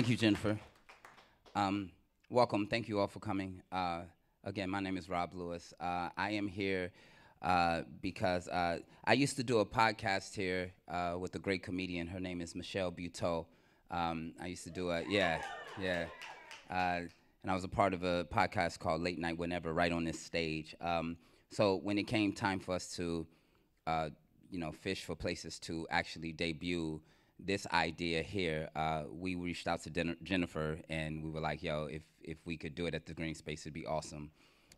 Thank you, Jennifer. Um, welcome. Thank you all for coming. Uh, again, my name is Rob Lewis. Uh, I am here uh, because uh, I used to do a podcast here uh, with a great comedian. Her name is Michelle Buteau. Um, I used to do a, yeah, yeah. Uh, and I was a part of a podcast called Late Night Whenever, right on this stage. Um, so when it came time for us to, you know, fish for places to actually debut this idea here, uh, we reached out to Jennifer and we were like, "Yo, if if we could do it at the Greene Space, it'd be awesome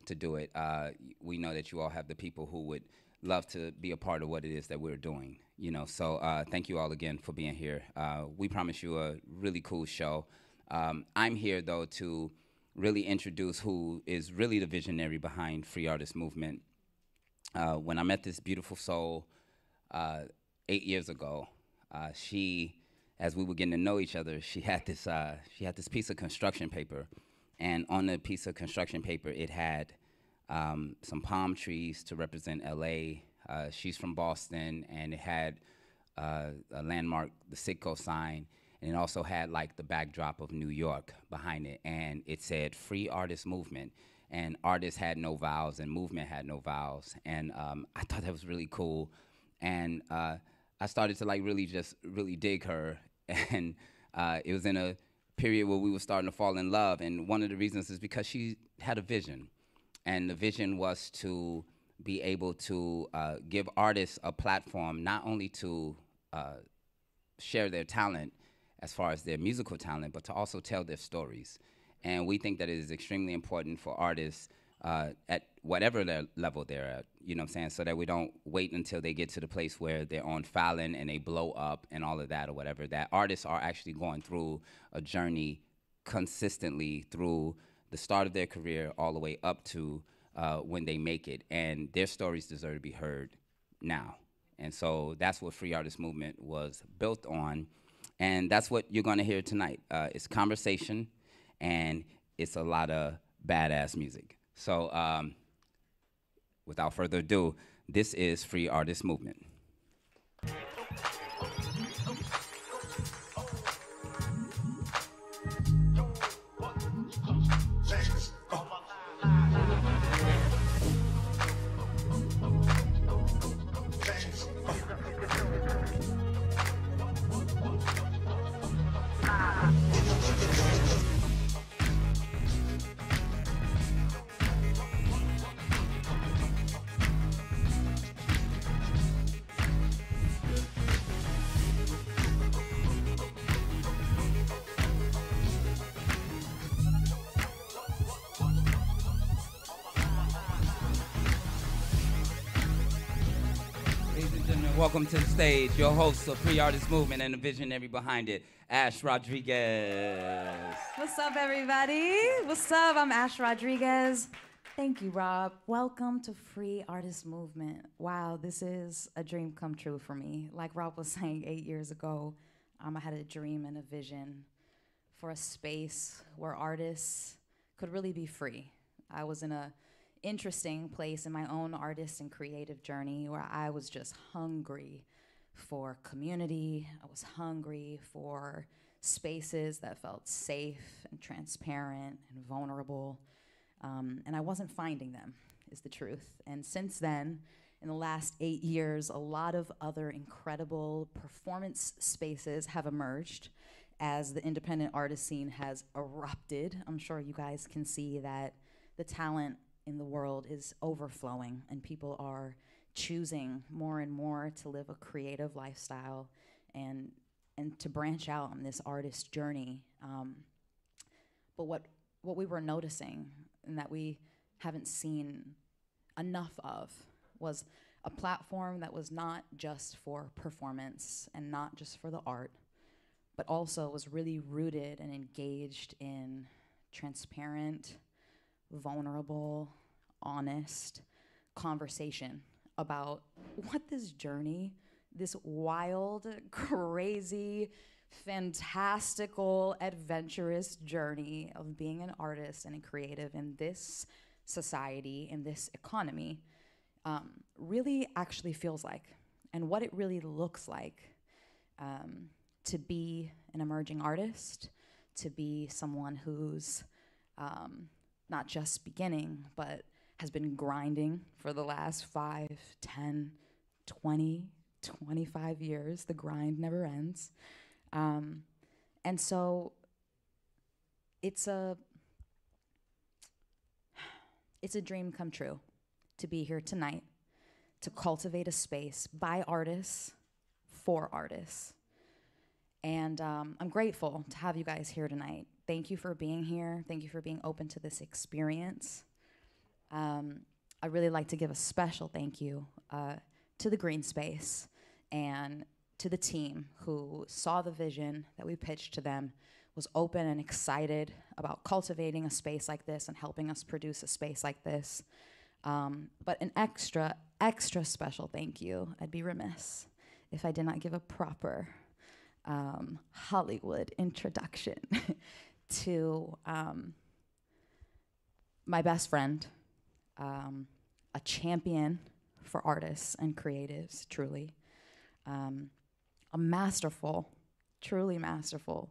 to do it." Uh, we know that you all have the people who would love to be a part of what it is that we're doing. You know, so uh, thank you all again for being here. Uh, we promise you a really cool show. Um, I'm here though to really introduce who is really the visionary behind Free Artist Movement. Uh, when I met this beautiful soul uh, eight years ago, uh, she, as we were getting to know each other, she had this uh, she had this piece of construction paper, and on the piece of construction paper it had um, some palm trees to represent L.A. Uh, she's from Boston, and it had uh, a landmark, the Citgo sign, and it also had like the backdrop of New York behind it, and it said "Free Artist Movement." And artists had no vowels, and movement had no vowels, and um, I thought that was really cool. And uh, I started to like really just really dig her, and uh, it was in a period where we were starting to fall in love. And one of the reasons is because she had a vision, and the vision was to be able to uh, give artists a platform not only to uh, share their talent as far as their musical talent, but to also tell their stories. And we think that it is extremely important for artists uh, at whatever their level they're at, you know what I'm saying, so that we don't wait until they get to the place where they're on Fallon and they blow up and all of that or whatever, that artists are actually going through a journey consistently through the start of their career all the way up to uh, when they make it. And their stories deserve to be heard now. And so that's what Free Artist Movement was built on. And that's what you're to hear tonight. Uh, it's conversation and it's a lot of badass music. So, um, without further ado, this is Free Artist Movement. Welcome to the stage, your host of Free Artist Movement and the visionary behind it, Ash Rodriguez. What's up, everybody? What's up? I'm Ash Rodriguez. Thank you, Rob. Welcome to Free Artist Movement. Wow, this is a dream come true for me. Like Rob was saying eight years ago, um, I had a dream and a vision for a space where artists could really be free. I was in a interesting place in my own artist and creative journey where I was just hungry for community. I was hungry for spaces that felt safe and transparent and vulnerable. Um, and I wasn't finding them, is the truth. And since then, in the last eight years, a lot of other incredible performance spaces have emerged as the independent artist scene has erupted. I'm sure you guys can see that the talent in the world is overflowing and people are choosing more and more to live a creative lifestyle and and to branch out on this artist journey. Um, but what what we were noticing and that we haven't seen enough of was a platform that was not just for performance and not just for the art, but also was really rooted and engaged in transparent, vulnerable, honest conversation about what this journey, this wild, crazy, fantastical, adventurous journey of being an artist and a creative in this society, in this economy, um, really actually feels like, and what it really looks like. Um, to be an emerging artist, to be someone who's um, not just beginning, but has been grinding for the last 5, 10, 20, 25 years. The grind never ends. Um, and so it's a it's a dream come true to be here tonight to cultivate a space by artists for artists. And um, I'm grateful to have you guys here tonight. Thank you for being here. Thank you for being open to this experience. Um, I really like to give a special thank you uh, to the Greene Space and to the team who saw the vision that we pitched to them, was open and excited about cultivating a space like this and helping us produce a space like this. Um, but an extra, extra special thank you. I'd be remiss if I did not give a proper um, Hollywood introduction to um, my best friend, um, a champion for artists and creatives, truly, um, a masterful, truly masterful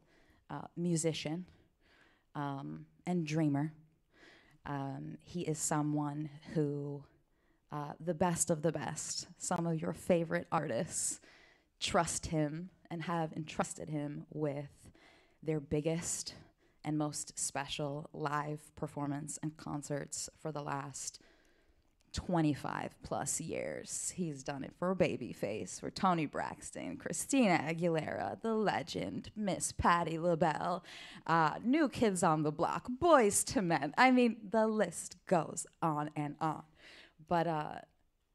uh, musician um, and dreamer. Um, he is someone who, uh, the best of the best, some of your favorite artists trust him and have entrusted him with their biggest and most special live performance and concerts for the last 25 plus years. He's done it for Babyface, for Toni Braxton, Christina Aguilera, the legend, Miss Patti LaBelle, uh, New Kids on the Block, Boyz II Men. I mean, the list goes on and on. But uh,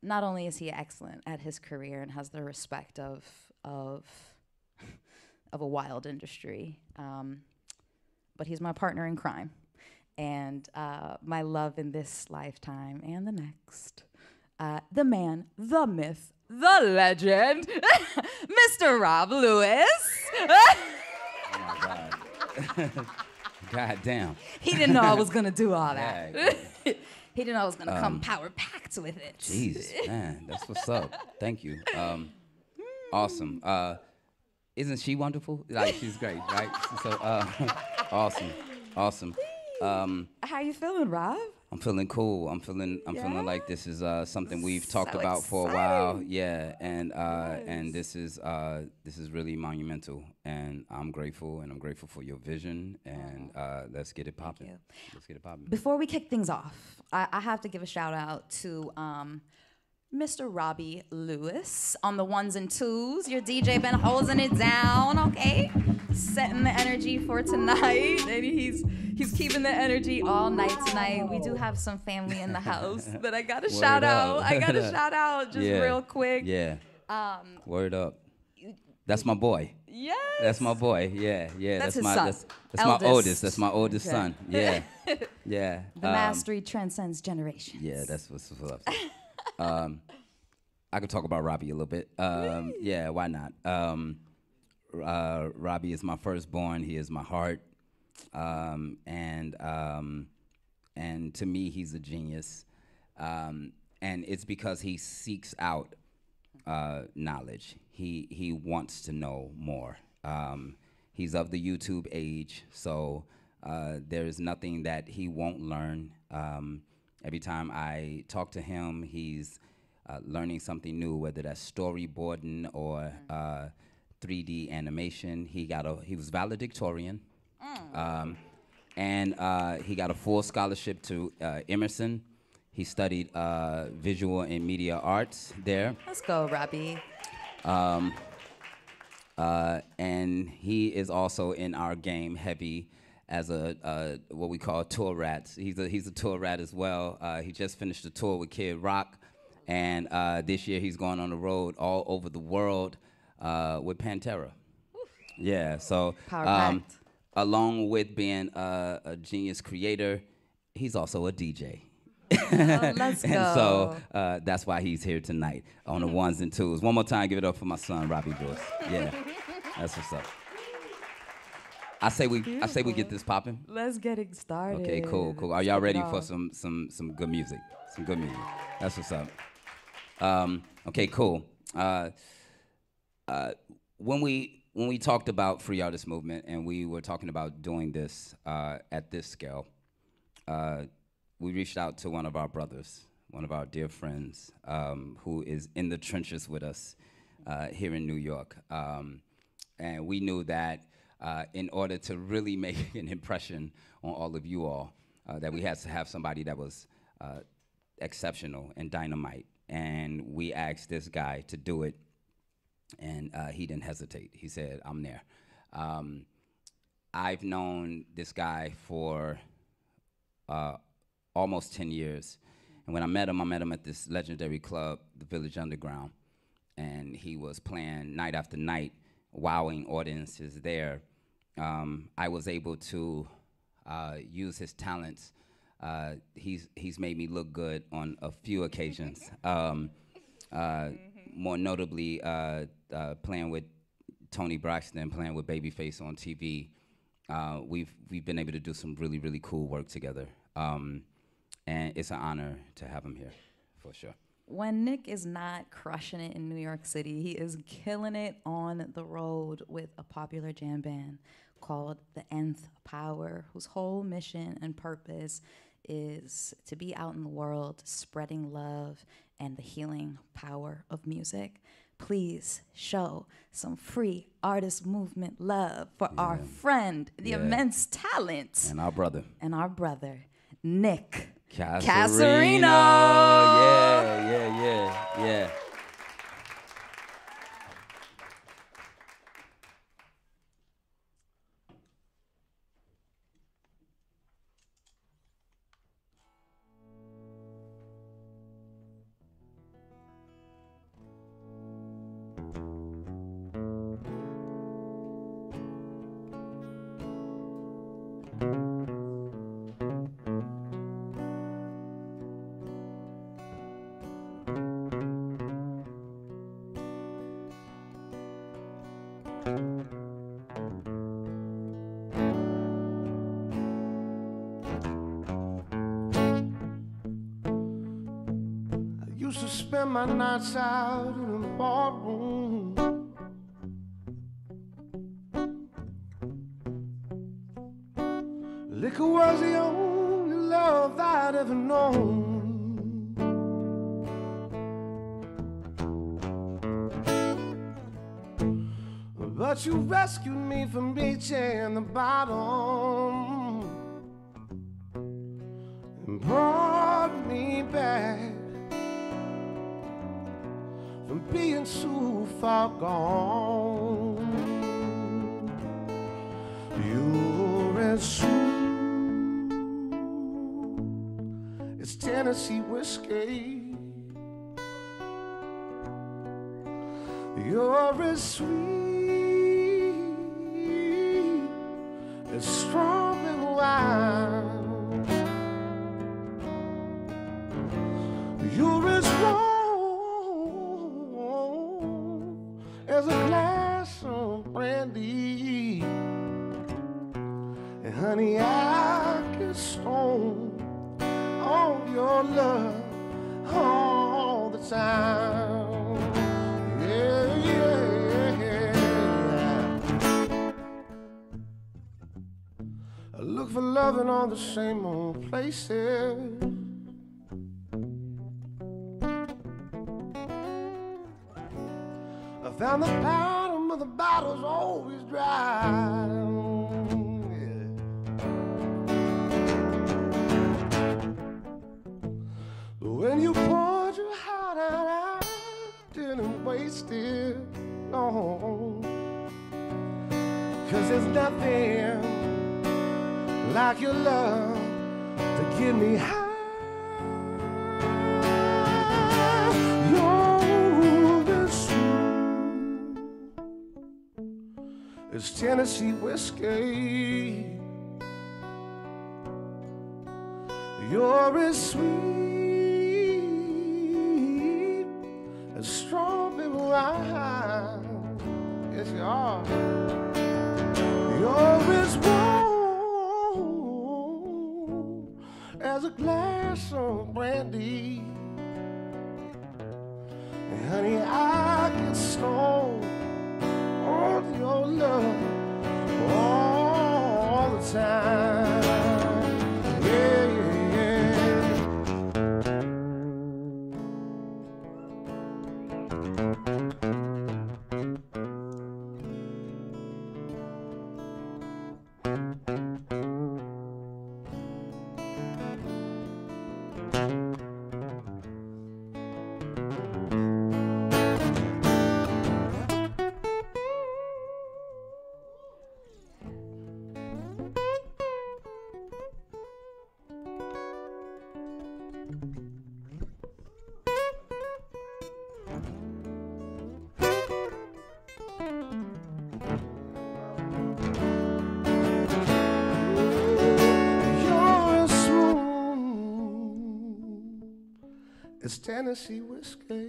not only is he excellent at his career and has the respect of of of a wild industry, um, but he's my partner in crime and uh, my love in this lifetime and the next. Uh, the man, the myth, the legend, Mr. Rob Lewis. oh my God. God damn. He didn't know I was gonna do all that. Yeah. he didn't know I was gonna come Um, power packed with it. Jeez, man, that's what's up. Thank you. Um, awesome. Uh, isn't she wonderful? Like she's great, right? So uh, awesome, awesome. Um, How you feeling, Rob? I'm feeling cool. I'm feeling. I'm Yeah? feeling like this is uh, something we've talked So about for a while. Yeah, and uh, and this is uh, this is really monumental, and I'm grateful, and I'm grateful for your vision, and uh, let's get it popping. Let's get it popping. Before we kick things off, I, I have to give a shout out to um, Mr. Robbie Lewis on the ones and twos. Your DJ been holding it down, okay? Setting the energy for tonight, and he's he's keeping the energy all night tonight. We do have some family in the house that I gotta Word shout out. up. I gotta shout out just Yeah. real quick. Yeah. Um, Word up. That's my boy. yes. That's my boy. Yeah, yeah. That's That's, his my son. that's, that's my oldest. That's my oldest Okay. son. Yeah, yeah. The um, mastery transcends generations. Yeah, that's what's what's up. Um, I could talk about Robbie a little bit. Um, yeah, why not? Um, uh, Robbie is my firstborn. He is my heart, um, and um, and to me, he's a genius. Um, and it's because he seeks out uh, knowledge. He he wants to know more. Um, he's of the YouTube age, so uh, there is nothing that he won't learn. Every time I talk to him, he's uh, learning something new, whether that's storyboarding or uh, 3D animation. He got a he was valedictorian. Um, and uh, he got a full scholarship to uh, Emerson. He studied uh, visual and media arts there. Let's go, Robbie. Um, uh, and he is also in our game heavy as a uh, what we call tour rat. He's a he's a tour rat as well. Uh, he just finished a tour with Kid Rock, and uh, this year he's going on the road all over the world uh, with Pantera. Yeah, so um, along with being a, a genius creator, he's also a DJ. Oh, let's and go. so uh, that's why he's here tonight on the ones and twos. One more time, give it up for my son, Robbie Lewis. Yeah, that's what's up. I say we, I say we get this popping. Let's get it started. Okay, cool, cool. Are y'all ready for some, some, some good music? Some good music. That's what's up. Um, okay, cool. Uh, uh, when we when we talked about free artist movement and we were talking about doing this uh, at this scale, uh, we reached out to one of our brothers, one of our dear friends, um, who is in the trenches with us uh, here in New York. Um, and we knew that uh, in order to really make an impression on all of you all, uh, that we had to have somebody that was uh, exceptional and dynamite. And we asked this guy to do it and uh, he didn't hesitate. He said, "I'm there." Um, I've known this guy for uh, almost 10 years, and when I met him, I met him at this legendary club, the Village Underground, and he was playing night after night, wowing audiences there. Um, I was able to uh, use his talents. Uh, he's he's made me look good on a few occasions. Um, uh, more notably, uh, uh, playing with Toni Braxton, playing with Babyface on TV, uh, we've we've been able to do some really really cool work together, um, and it's an honor to have him here, for sure. When Nick is not crushing it in New York City, he is killing it on the road with a popular jam band called the Nth Power, whose whole mission and purpose is to be out in the world spreading love and the healing power of music. Please show some free artist movement love for yeah. our friend, the yeah. immense talent, and our brother, and our brother, Nick Cassarino. Cassarino. Yeah, yeah, yeah, yeah. Spend out in a ballroom. Liquor was the only love I'd ever known. But you rescued me from reaching the bottom gone. Brandy. And honey, I can stone all your love all the time. Yeah, yeah, yeah. I look for love in all the same old places. I found the bottom bottle's always dry. When you poured your heart out, I didn't waste it. No. Cause there's nothing like your love to get me high. It's Tennessee whiskey. You're as sweet as strawberry wine. Yes, you are. You're as warm as a glass of brandy. And honey, I get stoned Tennessee whiskey,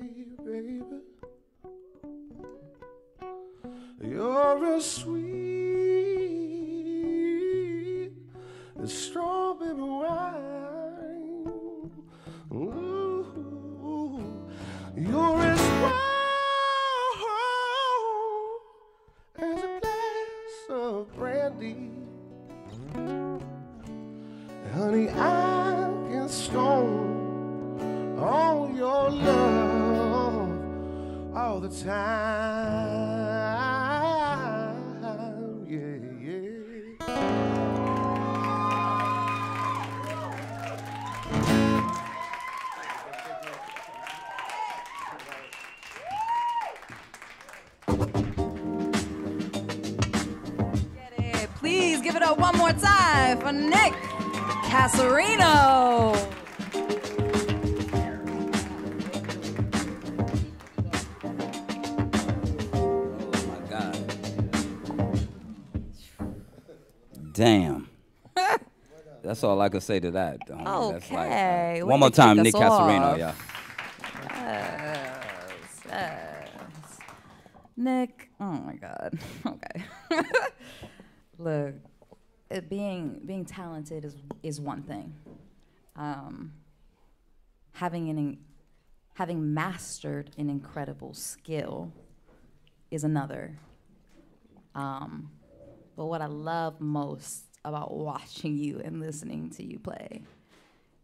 Damn. That's all I could say to that. homie. That's like, uh, Okay, one more time, Nick Cassarino, yeah. Yes, yes. Nick, oh my God. Okay. Look, it being being talented is is one thing. Um, having an in- having mastered an incredible skill is another. Um, but what I love most about watching you and listening to you play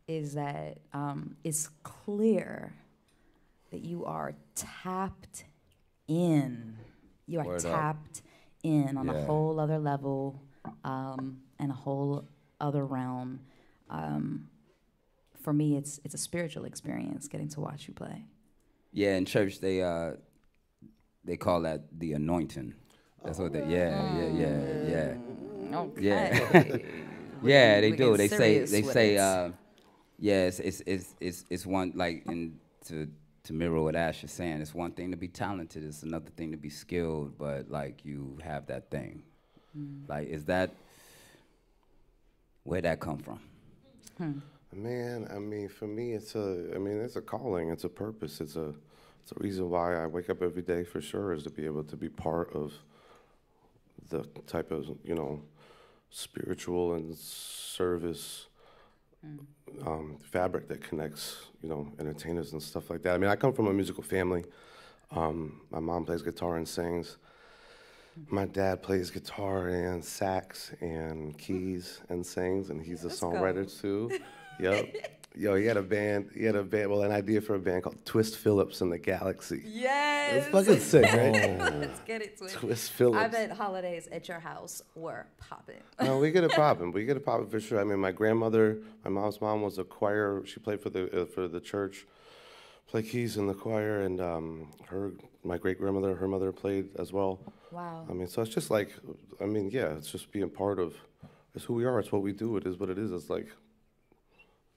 is that um, it's clear that you are tapped in. You are Word up. tapped in on a whole other level um, and a whole other realm. Um, for me, it's it's a spiritual experience getting to watch you play. Yeah, in church they uh they call that the anointing. That's what they yeah, yeah, yeah, yeah. Okay. Yeah. Yeah, they do. They say they say it. uh yeah, it's it's it's it's, it's one like in to to mirror what Ash is saying, it's one thing to be talented, it's another thing to be skilled, but like you have that thing. Mm. Like is that where'd that come from? Man, I mean, for me, it's a. I mean, it's a calling. It's a purpose. It's a. It's a reason why I wake up every day for sure is to be able to be part of the type of you know spiritual and service um, fabric that connects you know entertainers and stuff like that. I mean, I come from a musical family. Um, my mom plays guitar and sings. My dad plays guitar and sax and keys and sings, and he's a Let's go. songwriter too. yep. Yo, he had a band. He had a band. Well, an idea for a band called Twist Phillips and the Galaxy. Yes. It's fucking sick, right? Let's get it twisted. Twist Phillips. I bet holidays at your house were popping. no, we get it popping. We get it popping for sure. I mean, my grandmother, my mom's mom was a choir. She played for the uh, for the church, played keys in the choir, and um, her my great grandmother, her mother played as well. Wow. I mean, so it's just like, I mean, yeah, it's just being part of. It's who we are. It's what we do. It is what it is. It's like,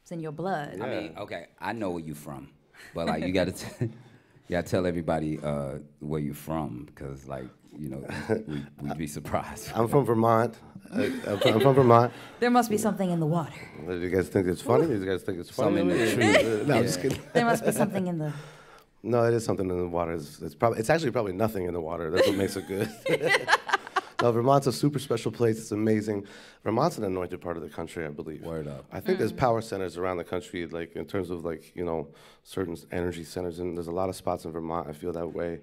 It's in your blood. I mean, okay, I know where you're from, but like you gotta t- you gotta tell everybody uh, where you're from, because like you know we, we'd be surprised. I'm from Vermont. I, I'm, from, I'm from Vermont. There must be something in the water. Do you guys think it's funny? Do you guys think it's funny? Some in the trees. no, I'm just kidding. There must be something in the. No, it is something in the water. It's, it's probably it's actually probably nothing in the water. That's what makes it good. No, Vermont's a super special place. It's amazing. Vermont's an anointed part of the country, I believe. Word up. I think there's mm. power centers around the country, like in terms of like you know certain energy centers, and there's a lot of spots in Vermont. I feel that way.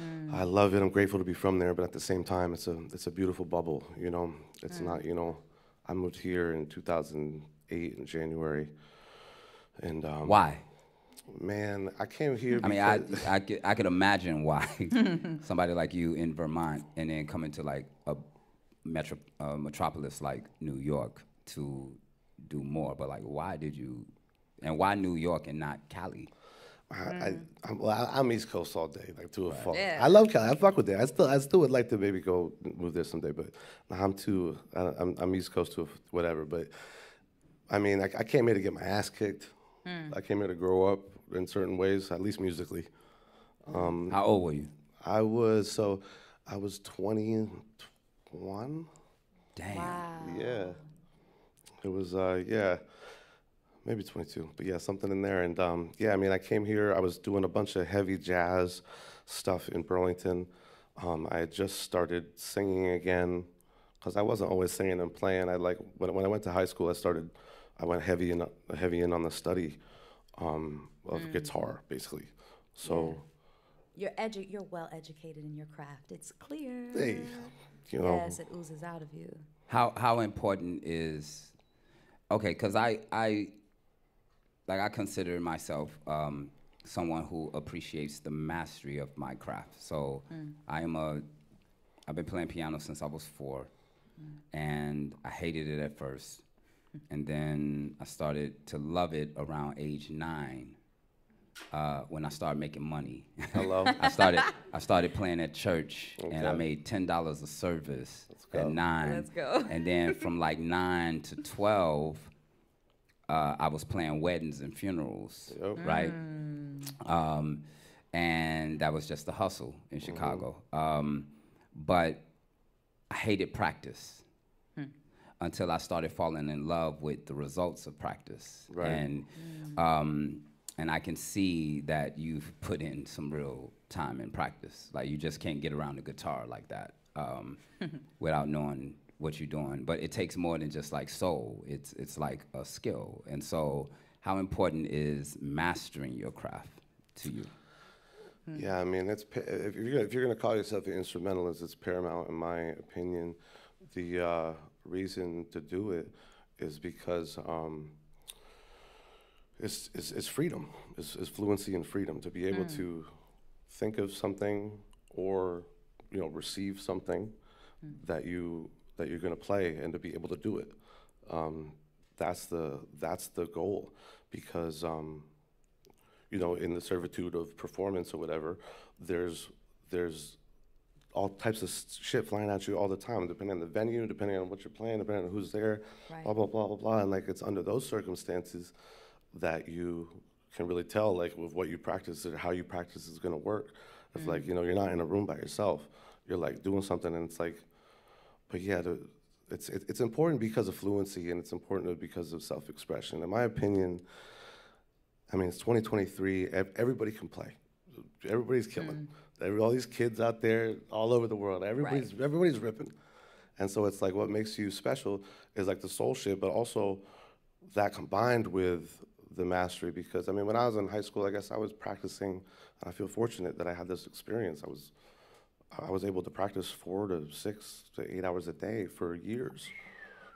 Mm. I love it. I'm grateful to be from there, but at the same time, it's a it's a beautiful bubble. You know, it's mm. not. You know, I moved here in 2008 in January, and um, Why? Man, I came here. I mean, I, because- I, could, I could imagine why somebody like you in Vermont and then coming to like a metro, uh, metropolis like New York to do more. But like, why did you and why New York and not Cali? I, I, I'm, well, I, I'm East Coast all day, like to a fault. Yeah. I love Cali. I fuck with that. I still, I still would like to maybe go move there someday, but I'm too. I, I'm, I'm East Coast to whatever. But I mean, I, I came here to get my ass kicked. I came here to grow up in certain ways, at least musically. How old were you? I was so, I was 21. Damn. Wow. Yeah. It was, uh, yeah, maybe 22, but yeah, something in there. And um, yeah, I mean, I came here, I was doing a bunch of heavy jazz stuff in Burlington. Um, I had just started singing again because I wasn't always singing and playing. I like, when, when I went to high school, I started, I went heavy in, heavy in on the study um, of guitar, basically. So, You're edu- You're well educated in your craft. It's clear. hey, you know, Yes, it oozes out of you. How how important is okay? Because I I like I consider myself um, someone who appreciates the mastery of my craft. So I am a I've been playing piano since I was four, and I hated it at first, and then I started to love it around age nine. Uh, when I started making money, hello. I started I started playing at church and I made ten dollars a service go. at nine. Let's go. And then from like nine to twelve, uh, I was playing weddings and funerals, Yep. right? Um, and that was just the hustle in Chicago. Um, but I hated practice until I started falling in love with the results of practice. Right. And um, and I can see that you've put in some real time in practice. Like you just can't get around the guitar like that um, without knowing what you're doing. But it takes more than just like soul. It's it's like a skill. And so, how important is mastering your craft to you? Yeah, I mean, it's if you're gonna, if you're going to call yourself an instrumentalist, it's paramount in my opinion. The uh, reason to do it is because um, it's, it's, it's freedom, it's, it's fluency and freedom to be able to think of something or you know receive something that you that you're going to play and to be able to do it. Um, that's the that's the goal because. Um, you know, in the servitude of performance or whatever, there's there's all types of shit flying at you all the time, depending on the venue, depending on what you're playing, depending on who's there, Right. blah blah blah blah blah. And like it's under those circumstances that you can really tell like with what you practice or how you practice is gonna work. It's like, mm-hmm. you know, you're not in a room by yourself. You're like doing something and it's like but yeah, the, it's it, it's important because of fluency and it's important because of self-expression. In my opinion, I mean, it's 2023. ev- Everybody can play. Everybody's killing. Mm. Every, all these kids out there, all over the world. Everybody's everybody's ripping. And so it's like what makes you special is like the soul shit, but also that combined with the mastery. Because I mean, when I was in high school, I guess I was practicing. And I feel fortunate that I had this experience. I was I was able to practice four to six to eight hours a day for years.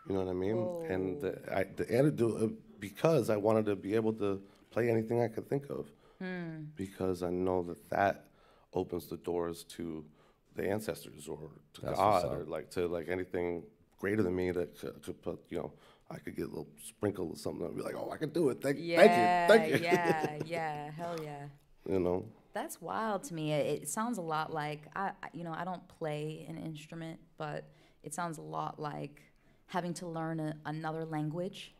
You know what I mean? And the, I, the antidote, uh, because I wanted to be able to play anything I could think of, because I know that that opens the doors to the ancestors or to That's God or like to like anything greater than me that could, could put, you know, I could get a little sprinkle or something and be like, oh, I can do it. Thank, Yeah, thank you, thank you. yeah, yeah. Hell yeah. you know, That's wild to me. It, it sounds a lot like I, I- you know, I don't play an instrument, but it sounds a lot like having to learn a, another language,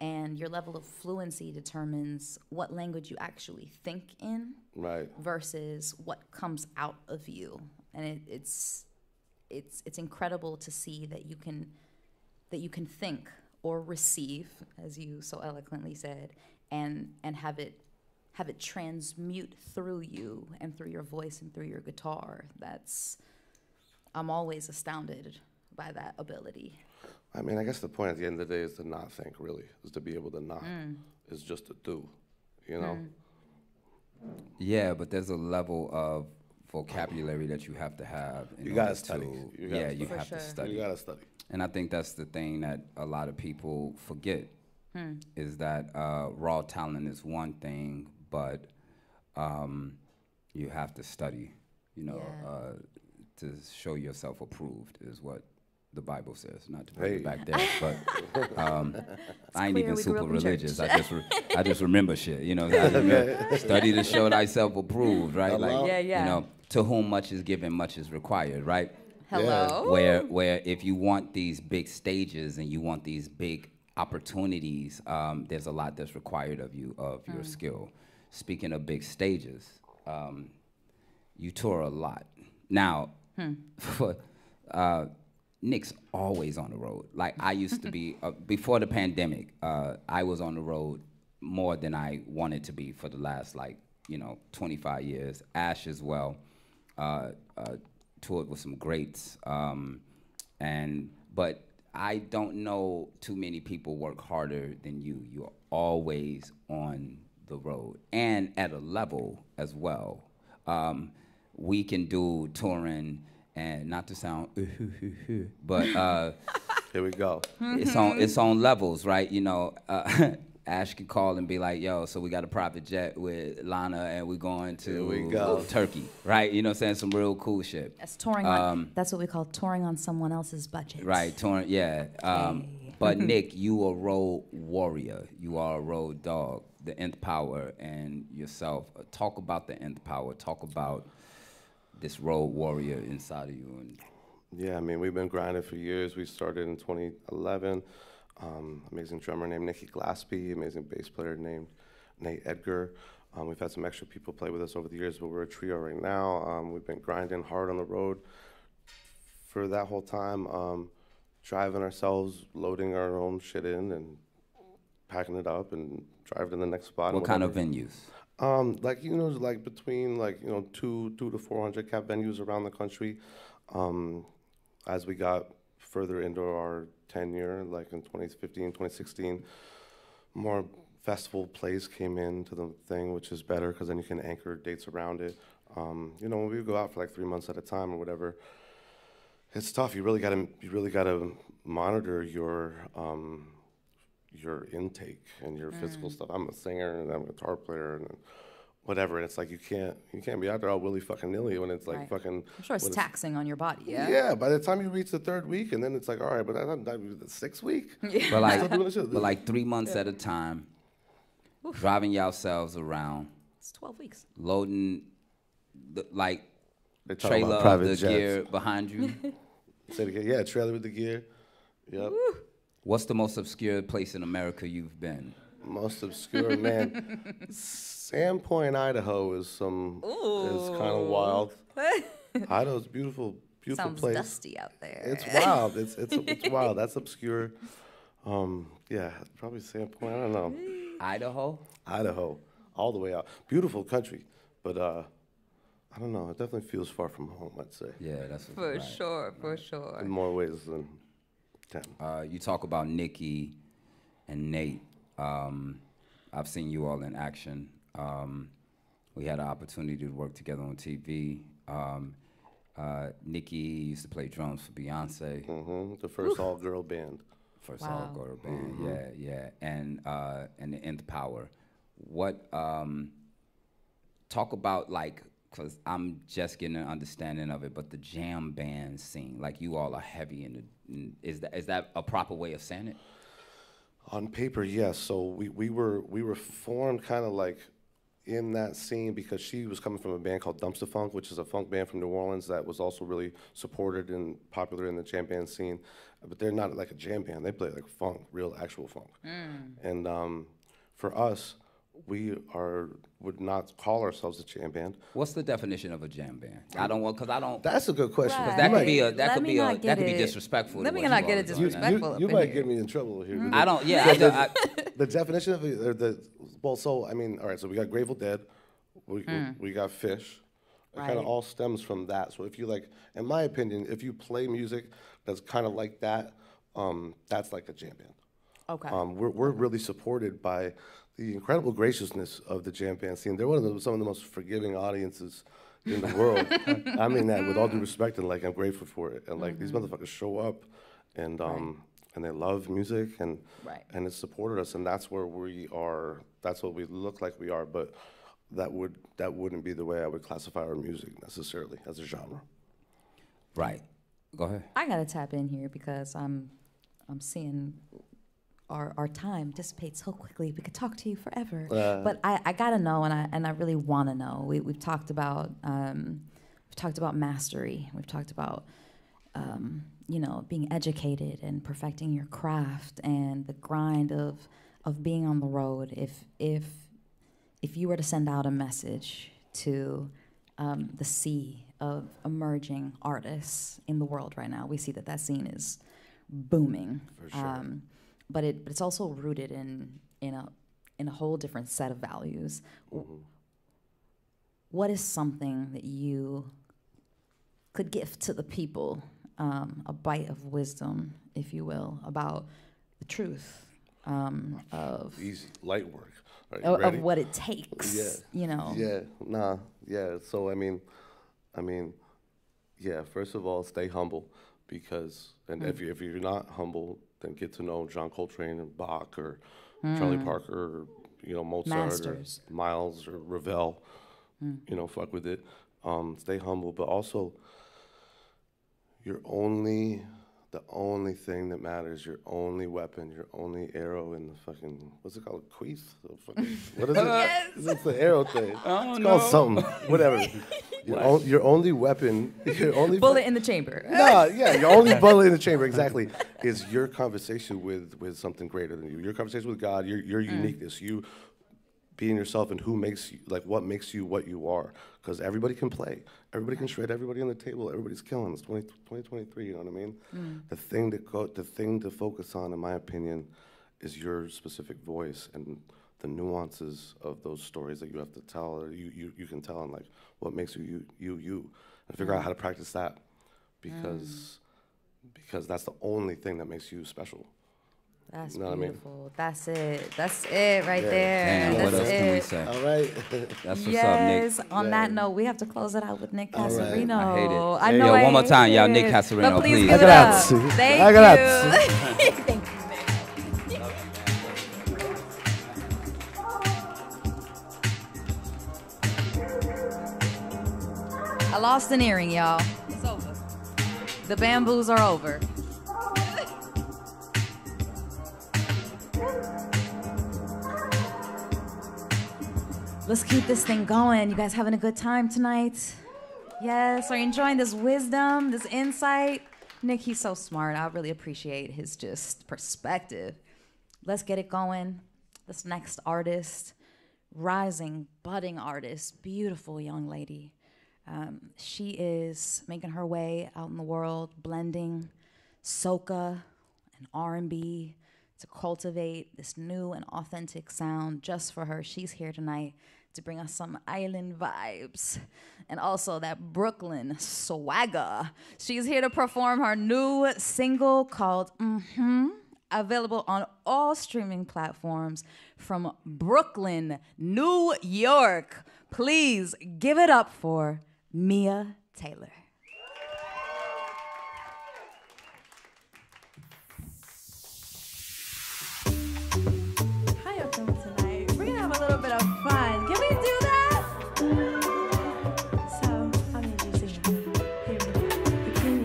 and your level of fluency determines what language you actually think in right. versus what comes out of you, and it, it's it's it's incredible to see that you can that you can think or receive, as you so eloquently said, and and have it have it transmute through you and through your voice and through your guitar. That's I'm always astounded by that ability. I mean, I guess the point at the end of the day is to not think, really, is to be able to not, is just to do, you know? Yeah, but there's a level of vocabulary that you have to have. In You gotta order study. To, You gotta yeah, you have For to study. You gotta study. And I think that's the thing that a lot of people forget is that uh, raw talent is one thing, but um, you have to study. You know, Yeah. uh, to show yourself approved is what the Bible says. Not to bring Hey. it back there, but um, I ain't clear even we super religious. I just re- I just remember shit. You know, I- study to show thyself approved, right? Hello? Yeah, yeah. You know, to whom much is given, much is required, right? Hello. where where if you want these big stages and you want these big opportunities, um, there's a lot that's required of you of your skill. Speaking of big stages, um, you tour a lot now. For, uh, Nick's always on the road. Like I used to be uh, before the pandemic. Uh, I was on the road more than I wanted to be for the last like you know 25 years. Ash as well. Uh, uh, toured with some greats, um, and but I don't know too many people work harder than you. You're always on the road and at a level as well. Um, we can do touring and not to sound but uh, Here we go. it's on it's on levels, right? You know, uh, Ash can call and be like, "Yo, so we got a private jet with Lana, and we're going to we go. Turkey, right? You know, what I'm saying some real cool shit, That's touring on. Um, that's what we call touring on someone else's budget. right? Touring, yeah. Um, But Nick, you a road warrior. You are a road dog. The nth power and yourself. Uh, Talk about the nth power. Talk about this road warrior inside of you. And Yeah, I mean, we've been grinding for years. We started in 2011. Um, amazing drummer named Nikki Glaspie, amazing bass player named Nate Edgar. Um, we've had some extra people play with us over the years, but we're a trio right now. Um, we've been grinding hard on the road for that whole time, um, driving ourselves, loading our own shit in, and packing it up and driving to the next spot. what kind of venues? Um, like you know, like between like you know two two to four hundred cap venues around the country. Um, as we got further into our tenure, like in 2015, 2016, more festival plays came into the thing, which is better because then you can anchor dates around it. Um, you know, when we go out for like three months at a time or whatever, it's tough. You really gotta you really gotta monitor your um, your intake and your physical mm. stuff. I'm a singer and I'm a guitar player and whatever. And it's like you can't you can't be out there all willy fucking nilly when it's like Right. fucking. I'm sure it's when taxing on your body. Yeah. Yeah. By the time you reach the third week, and then it's like, all right, but I'm I'm- the sixth week. But like, Still doing the shit. but like three months at a time, driving yourselves around, It's 12 weeks. loading, the, like They trailer about of the jets. gear behind you. Say it again. Yeah, trailer with the gear. Yep. What's the most obscure place in America you've been? Most obscure man. Sandpoint, Idaho is some is kind of wild. Idaho's beautiful, beautiful Sounds place. dusty out there. It's wild. It's it's it's wild. That's obscure. Um, yeah, probably Sandpoint. I don't know. Idaho. Idaho, all the way out. Beautiful country, but uh, I don't know. It definitely feels far from home. I'd say Yeah, that's for right. sure, for sure. in more ways than ten. Uh, you talk about Nikki and Nate. Um, I've seen you all in action. Um, we had an opportunity to work together on TV. Um, uh, Nikki used to play drums for Beyonce. hmm The first all-girl band. First Wow. all girl band, yeah, yeah, and uh, and the Nth Power. What um, talk about like? Cause I'm just getting an understanding of it, but the jam band scene, like you all are heavy in the. In, is that is that a proper way of saying it? On paper, yes. So we, we were we were formed kind of like in that scene because she was coming from a band called Dumpstaphunk, which is a funk band from New Orleans that was also really supported and popular in the jam band scene. But they're not like a jam band; they play like funk, real actual funk. And um, for us, we are would not call ourselves a jam band. What's the definition of a jam band? I don't want because I don't. That's a good question. Right. that could be a that Let could be a that could be disrespectful. let me what not get it are doing. you, disrespectful you, up you in might here. get me in trouble here. I don't. Yeah, I, do- I, the definition of it, or the well, so I mean, all right. So we got Grateful Dead, we we got Phish. It kind of all stems from that. So if you like, in my opinion, if you play music that's kind of like that, um, that's like a jam band. Okay. Um, we're we're really supported by the incredible graciousness of the jam band scene. They're one of the, some of the most forgiving audiences in the world. I mean that with all due respect, and like I'm grateful for it. And like these motherfuckers show up, and um, and they love music, and Right. and it supported us, and that's where we are. That's what we look like we are, but that would that wouldn't be the way I would classify our music necessarily as a genre. right. Go ahead. I gotta tap in here because I'm I'm seeing our our time dissipates so quickly. We could talk to you forever. Uh. but I, I gotta know and I and I really wanna know. We we've talked about um, we've talked about mastery. We've talked about um, you know, being educated and perfecting your craft and the grind of of being on the road. If if if you were to send out a message to um, the sea of emerging artists in the world right now, we see that that scene is booming. For sure. But it but it's also rooted in in a in a whole different set of values. W- What is something that you could give to the people, um, a bite of wisdom, if you will, about the truth um, of Easy, light work. You of, of what it takes. Yeah. You know. Yeah, nah, yeah. So I mean, I mean, yeah. First of all, stay humble because, and Mm. if you if you're not humble, then get to know John Coltrane and Bach or Charlie Parker, or, you know Mozart Mm. Masters. or Miles or Ravel. You know, fuck with it. Um, stay humble, but also, you're only the only thing that matters, your only weapon, your only arrow in the fucking what's it called? Queef? Fucking- What is it? It's the arrow thing. It's called something. Whatever. your, on, your only weapon, your only Bullet in the chamber. Nah, yeah, your only bullet in the chamber exactly is your conversation with with something greater than you. Your conversation with God, your your mm. uniqueness, you being yourself and who makes you like what makes you what you are. Because everybody can play, everybody can shred, everybody on the table, everybody's killing. It's 20, 2023, You know what I mean? Mm. The thing to go, the thing to focus on, in my opinion, is your specific voice and the nuances of those stories that you have to tell or you, you, you can tell and like what makes you you you you and figure out how to practice that because mm. because that's the only thing that makes you special. That's Know what I mean? beautiful. That's it. That's it right Yeah. there. Damn, That's what else it. can we say? All right. That's what's yes. up, Nick. On that note, we have to close it out with Nick All right. Cassarino. I hate it. I Yo, know. I one more hate time, y'all. Nick it. Cassarino, please. please. Give it up. Thank Grazie. you. Thank you. An earring, y'all. It's over. The bamboos are over. Let's keep this thing going. You guys having a good time tonight? Yes. Are you enjoying this wisdom, this insight? Nick, he's so smart. I really appreciate his just perspective. Let's get it going. This next artist, rising, budding artist, beautiful young lady. Um, she is making her way out in the world, blending soca and R&B to cultivate this new and authentic sound just for her. She's here tonight to bring us some island vibes and also that Brooklyn swagger. She's here to perform her new single called hmm available on all streaming platforms from Brooklyn, New York. Please give it up for Mia Taylor. Y'all tonight? We're gonna have a little bit of fun. Can we do that? So, I'm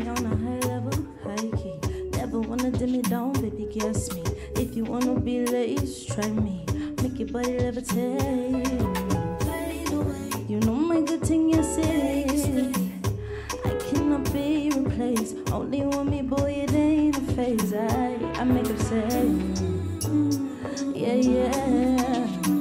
on a high level, high key. Never wanna dim down, baby, guess me. If you wanna be late, try me. Make your body levitate. You yes, it is. I cannot be replaced. Only want me, boy, it ain't a phase. I, I make them say, yeah, yeah.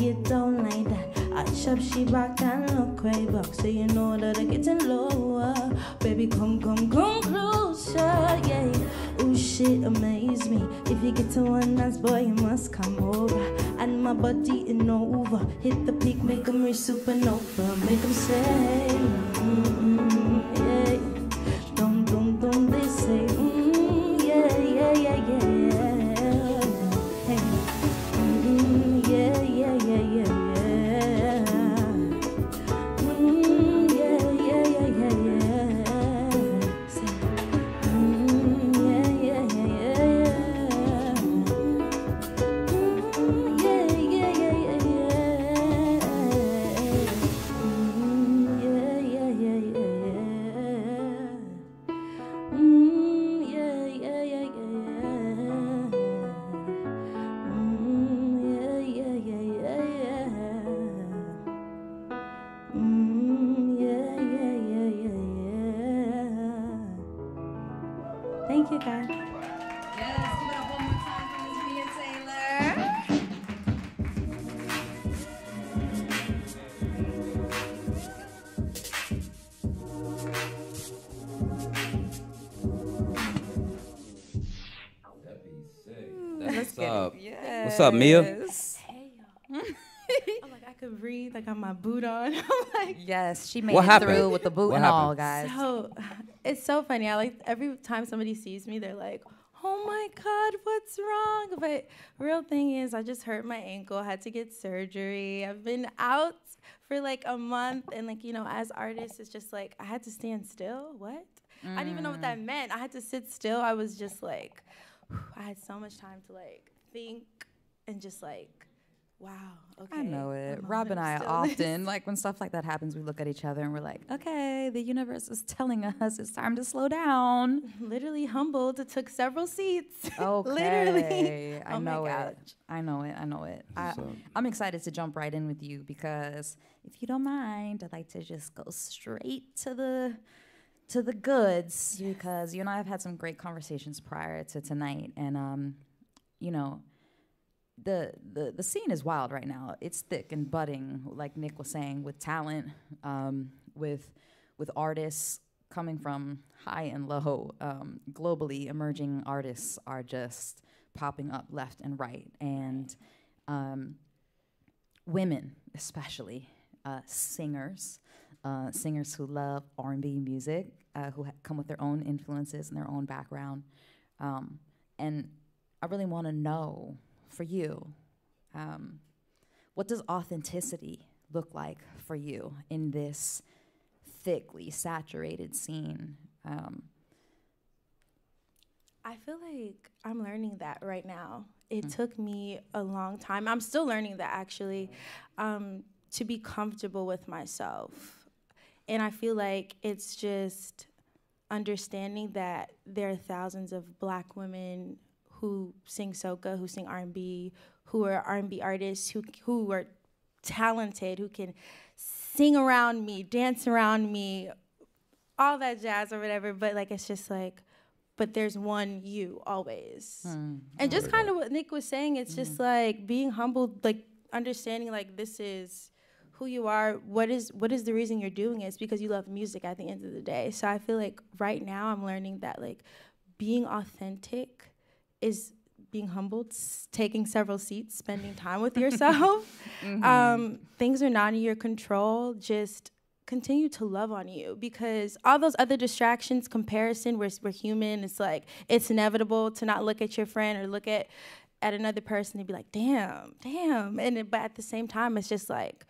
Get down like that. I shop she back and look way back, so you know that I'm getting lower. Baby, come, come, come closer, yeah. Ooh, shit amaze me. If you get to one nice boy, you must come over. And my body in over. Hit the peak, make 'em reach supernova. Make 'em say, mm-mm, yeah. Dum dum dum, they say, mm, What's up, Mia? Yes. Hey, y'all. I'm like, I could breathe. I got my boot on. I'm like, Yes, she made What it happened? through with the boot What and all, happened? guys. so it's so funny. I like every time somebody sees me, they're like, "Oh my God, what's wrong?" But real thing is, I just hurt my ankle. Had to get surgery. I've been out for like a month, and like you know, as artists, it's just like I had to stand still. What? I didn't even know what that Mm. meant. I had to sit still. I was just like, I had so much time to like think and just like, wow. Okay. I know it. Rob and I often, like when stuff like that happens, we look at each other and we're like, okay, the universe is telling us it's time to slow down. literally humbled. It took several seats. Okay. literally. I Oh my know it. gosh. I know it. I know it. I, What's up? I'm excited to jump right in with you because if you don't mind, I'd like to just go straight to the to the goods because you and I have had some great conversations prior to tonight, and um, you know, the the the scene is wild right now. It's thick and budding, like Nick was saying, with talent, um, with with artists coming from high and low. Um, globally, emerging artists are just popping up left and right, and um, women, especially uh, singers, uh, singers who love R&B music, uh, who come with their own influences and their own background. Um, and I really want to know for you, um, what does authenticity look like for you in this thickly saturated scene? Um, I feel like I'm learning that right now. It took me a long time. I'm still learning that actually, um, to be comfortable with myself. And I feel like it's just understanding that there are thousands of black women who sing soca, who sing R&B, who are R&B artists, who who are talented, who can sing around me, dance around me, all that jazz or whatever. But like it's just like, but there's one you always. Hmm. And just kind of what Nick was saying, it's just hmm. like being humbled, like understanding like this is who you are. What is what is the reason you're doing it? It's because you love music at the end of the day. So I feel like right now I'm learning that like being authentic is being humbled, taking several seats, spending time with yourself. um, things are not in your control. Just continue to love on you because all those other distractions, comparison, we're, we're human. It's like it's inevitable to not look at your friend or look at at another person and be like, damn, damn. And it- but at the same time, it's just like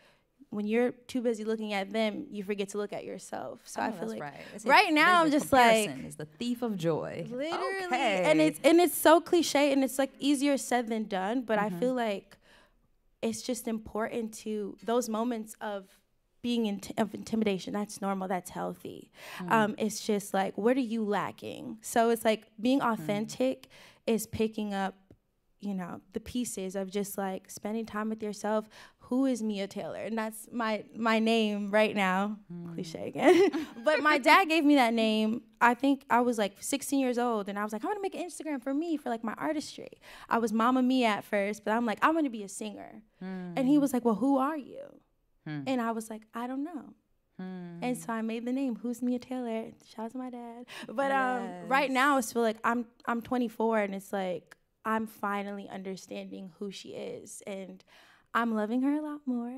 when you're too busy looking at them, you forget to look at yourself. So I, feel Oh, like right. It's right now I'm just like is the thief of joy. literally Okay. and it's and it's so cliche and it's like easier said than done but Mm-hmm. i feel like it's just important to those moments of being in of intimidation that's normal that's healthy Mm. um, it's just like what are you lacking so it's like being Mm. authentic is picking up you know the pieces of just like spending time with yourself who is mia taylor? And that's my my name right now. Hmm. Cliche again. But my dad gave me that name. I think i was like 16 years old and i was like i'm gonna make an instagram for me for like my artistry. I was mama mia at first but i'm like i'm gonna be a singer. And he hmm. was like well who are you? Hmm. And i was like i don't know. And so I made the name Who's Mia Taylor. Shout out to my dad. But um, right now it's feel like I'm I'm 24 and it's like I'm finally understanding who she is and I'm loving her a lot more.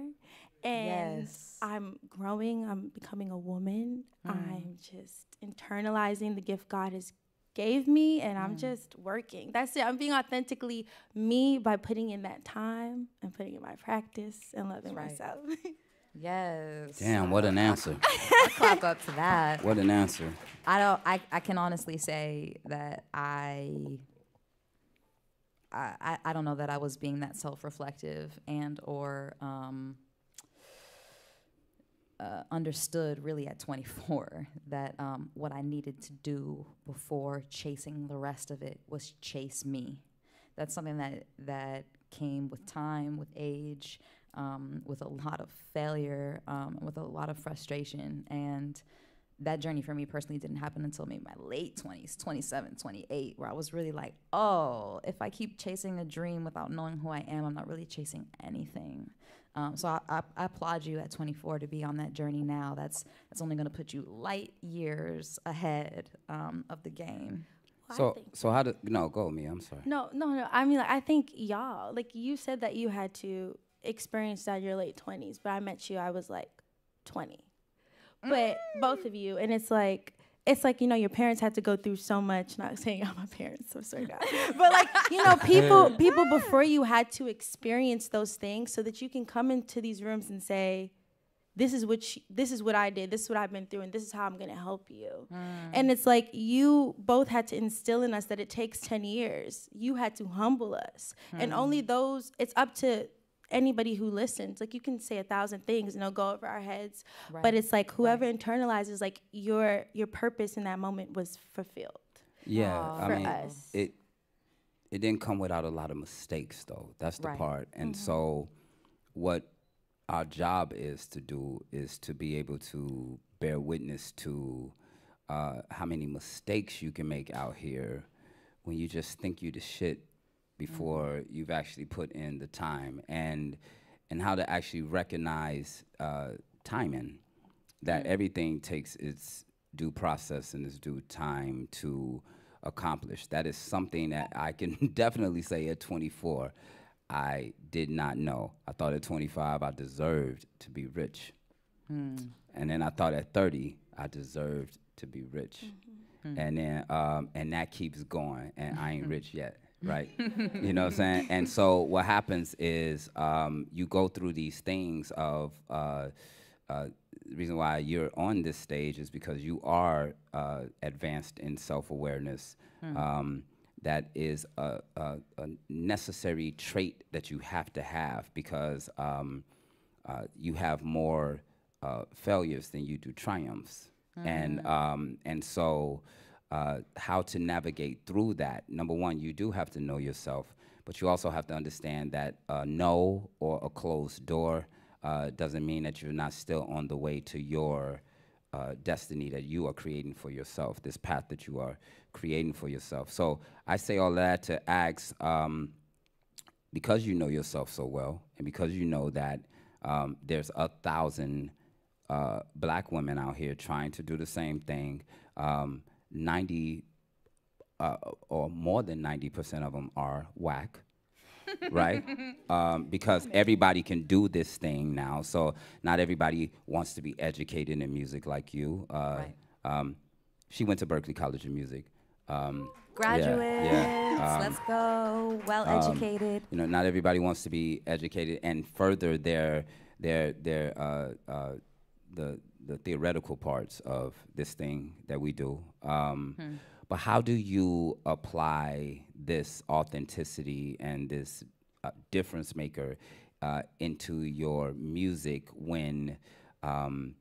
And Yes. I'm growing, I'm becoming a woman. I'm mm. just internalizing the gift God has gave me and I'm mm. just working. That's it. I'm being authentically me by putting in that time and putting in my practice and loving right. myself. Yes. Damn, what an answer. I clap up to that. What an answer. I don't. I, I can honestly say that I, I. I- don't know that I was being that self-reflective and or um, uh, understood really at 24 that um, what I needed to do before chasing the rest of it was chase me. That's something that that came with time, with age, um, with a lot of failure, um, with a lot of frustration, and that journey for me personally didn't happen until maybe my late 20s 27 28 where i was really like oh if i keep chasing a dream without knowing who i am i'm not really chasing anything um, so I, I, I applaud you at 24 to be on that journey now that's that's only going to put you light years ahead um, of the game Well, So, so how did, no, go me, I'm sorry. No, no, no. I mean, like, I think y'all, like, you said that you had to experience that in your late 20s, but I met you, I was like 20. But both mm. of you, and it's like, it's like, you know, your parents had to go through so much. Not saying I'm my parents, I'm sorry, God. But like, you know, people, people before you had to experience those things so that you can come into these rooms and say, this is what she, this is what I did, this is what I've been through, and this is how I'm gonna help you. Mm. And it's like you both had to instill in us that it takes 10 years. You had to humble us. And only mm. those, it's up to anybody who listens. Like you can say a thousand things and it'll go over our heads. But it's like whoever internalizes like your your purpose in that moment was fulfilled. Yeah, Aw. I For mean, us. it it didn't come without a lot of mistakes, though. That's the Right. part. And Mm-hmm. so, what our job is to do is to be able to bear witness to uh, how many mistakes you can make out here when you just think you the shit before you've actually put in the time, and and how to actually recognize uh, timing that everything takes its due process and its due time to accomplish. That is something that I can definitely say at 24, I did not know. I thought at 25 I deserved to be rich. And then I thought at 30 I deserved to be rich. And then um, and that keeps going and I ain't rich yet. Right, you know what I'm saying, and so what happens is um, you go through these things of uh, uh, the reason why you're on this stage is because you are uh, advanced in self-awareness. Um, that is a, a, a necessary trait that you have to have because um, uh, you have more uh, failures than you do triumphs, and um, and so uh, how to navigate through that. Number one, you do have to know yourself, but you also have to understand that a no or a closed door uh, doesn't mean that you're not still on the way to your uh, destiny that you are creating for yourself, this path that you are creating for yourself. So I say all that to ask, um, because you know yourself so well, and because you know that um, there's a thousand uh, black women out here trying to do the same thing, um, 90 uh, or more than 90% of them are whack. right? Um, because everybody can do this thing now. So not everybody wants to be educated in music like you. Uh, Right. um, she went to Berklee College of Music. Um, graduates yeah, um, let's go well educated you know, not everybody wants to be educated and further their their their uh, uh, the the theoretical parts of this thing that we do. Um, But how do you apply this authenticity and this uh, difference maker uh, into your music when? Um,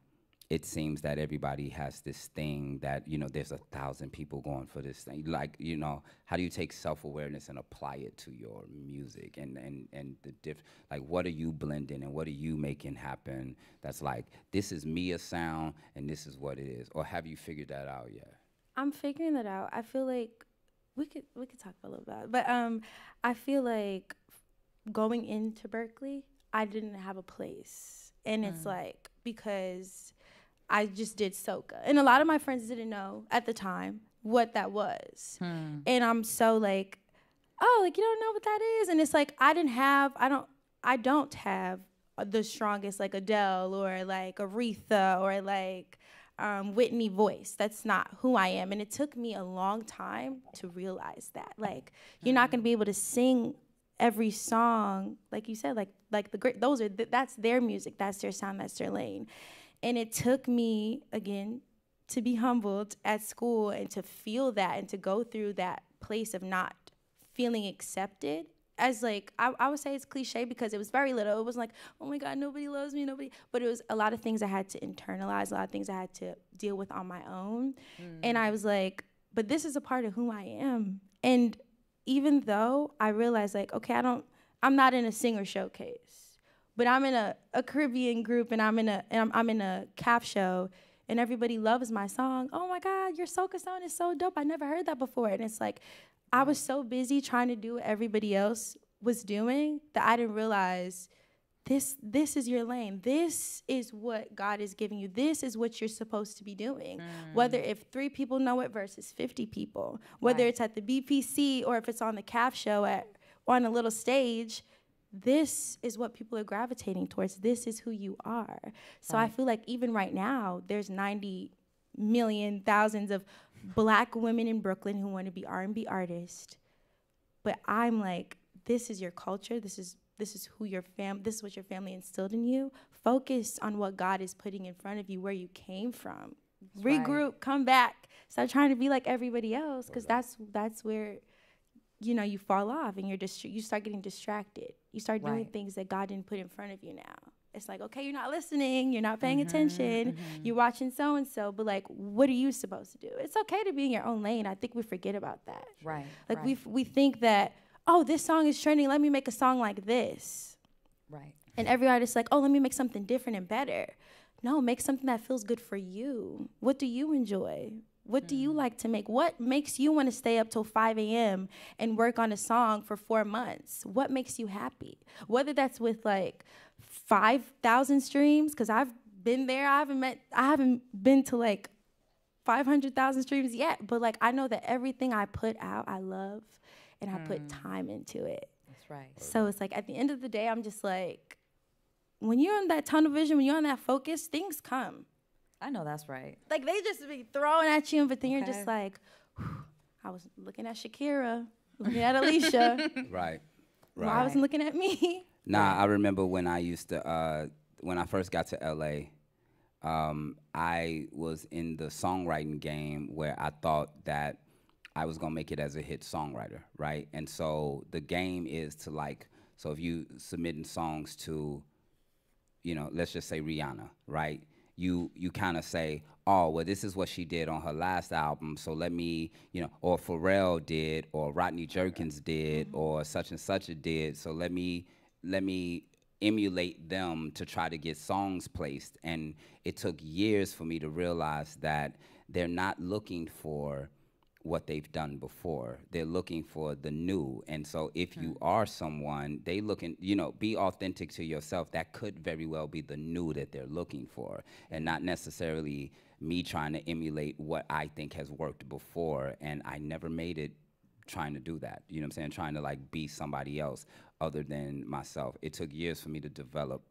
it seems that everybody has this thing that you know there's a thousand people going for this thing like you know how do you take self-awareness and apply it to your music and and and the diff like what are you blending and what are you making happen that's like this is me a sound and this is what it is or have you figured that out yet I'm figuring that out. I feel like we could we could talk a little about it. But um I feel like going into Berklee, I didn't have a place. And it's like because I just did soca. And a lot of my friends didn't know at the time what that was. And I'm so like, oh, like you don't know what that is. And it's like I didn't have, I don't, I don't have the strongest like Adele or like Aretha or like um, Whitney voice. That's not who I am. And it took me a long time to realize that. Like you're not gonna be able to sing every song, like you said, like like the great. Those are th- that's their music. That's their sound. That's their lane. And it took me again to be humbled at school and to feel that and to go through that place of not feeling accepted as like I, I would say it's cliche because it was very little. It was like oh my god nobody loves me nobody but it was a lot of things i had to internalize a lot of things i had to deal with on my own. Mm. And i was like but this is a part of who i am. And even though i realized like okay i don't i'm not in a singer showcase but i'm in a, a caribbean group and i'm in a and I'm, I'm in a cap show and everybody loves my song. Oh my God, your soca song is so dope. I never heard that before. And it's like, I was so busy trying to do what everybody else was doing that I didn't realize this this is your lane. This is what God is giving you. This is what you're supposed to be doing. Mm. Whether if three people know it versus 50 people, whether Right. it's at the BPC or if it's on the CAF show at on a little stage, this is what people are gravitating towards. This is who you are. So I feel like even right now, there's 90 million thousands of black women in Brooklyn who want to be R&B artists. But I'm like, this is your culture. This is this is who your fam. This is what your family instilled in you. Focus on what God is putting in front of you, where you came from. right. Regroup, come back. Stop trying to be like everybody else, because that's that's where you know you fall off and you're just you start getting distracted. You start doing Right. things that God didn't put in front of you now. It's like, okay, you're not listening, you're not paying Mm-hmm, attention, you're watching so and so, but like, what are you supposed to do? It's okay to be in your own lane. I think we forget about that. Right. Like right, we f- we think that, oh, this song is trending, let me make a song like this. right. And every artist's like, oh, let me make something different and better. No, make something that feels good for you. What do you enjoy? What do you mm. like to make? What makes you want to stay up till 5 a.m. and work on a song for four months? What makes you happy? Whether that's with like 5,000 streams, because I've been there. I haven't met, I haven't been to like 500,000 streams yet, but like I know that everything I put out, I love and I put mm. time into it. That's right. So it's like at the end of the day, I'm just like, when you're in that tunnel vision, when you're on that focus, things come. I know that's right. Like they just be throwing at you, but then you're just like, I was looking at Shakira, looking at Alicia. Right. Right. Why Right. wasn't looking at me? Nah, I remember when I used to uh, when I first got to LA. Um, I was in the songwriting game where I thought that I was gonna make it as a hit songwriter, right? And so the game is to like, so if you submitting songs to, you know, let's just say Rihanna, right? You you kind of say, oh, well, this is what she did on her last album, so let me, you know, or Pharrell did, or Rodney Jerkins did, mm-hmm. or such and such a did, so let me let me emulate them to try to get songs placed. And it took years for me to realize that they're not looking for what they've done before. They're looking for the new. And so if you are someone, they looking, you know, be authentic to yourself. That could very well be the new that they're looking for and not necessarily me trying to emulate what I think has worked before and I never made it trying to do that. You know what I'm saying? Trying to like be somebody else other than myself. It took years for me to develop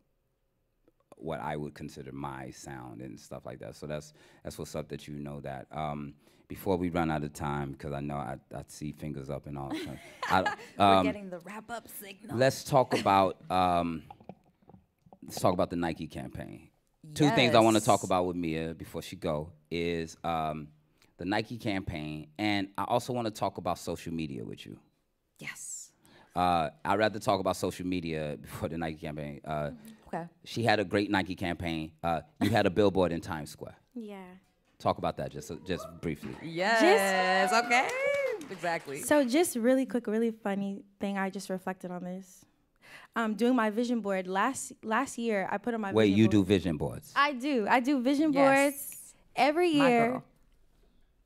what I would consider my sound and stuff like that. So that's that's what's up that you know that. Um, before we run out of time, because I know I, I see fingers up and all. I, We're um, getting the wrap up signal. let's talk about um, let's talk about the Nike campaign. Two things I want to talk about with Mia before she go is um, the Nike campaign, and I also want to talk about social media with you. Yes. Uh, I'd rather talk about social media before the Nike campaign. Uh, Okay. she had a great Nike campaign. Uh, you had a billboard in Times Square. Yeah. Talk about that just just briefly. Yes. okay. Exactly. So just really quick, really funny thing. I just reflected on this. Um, doing my vision board last last year, I put on my Wait, vision you board- do vision boards? I do. I do vision Yes. boards every My year, girl.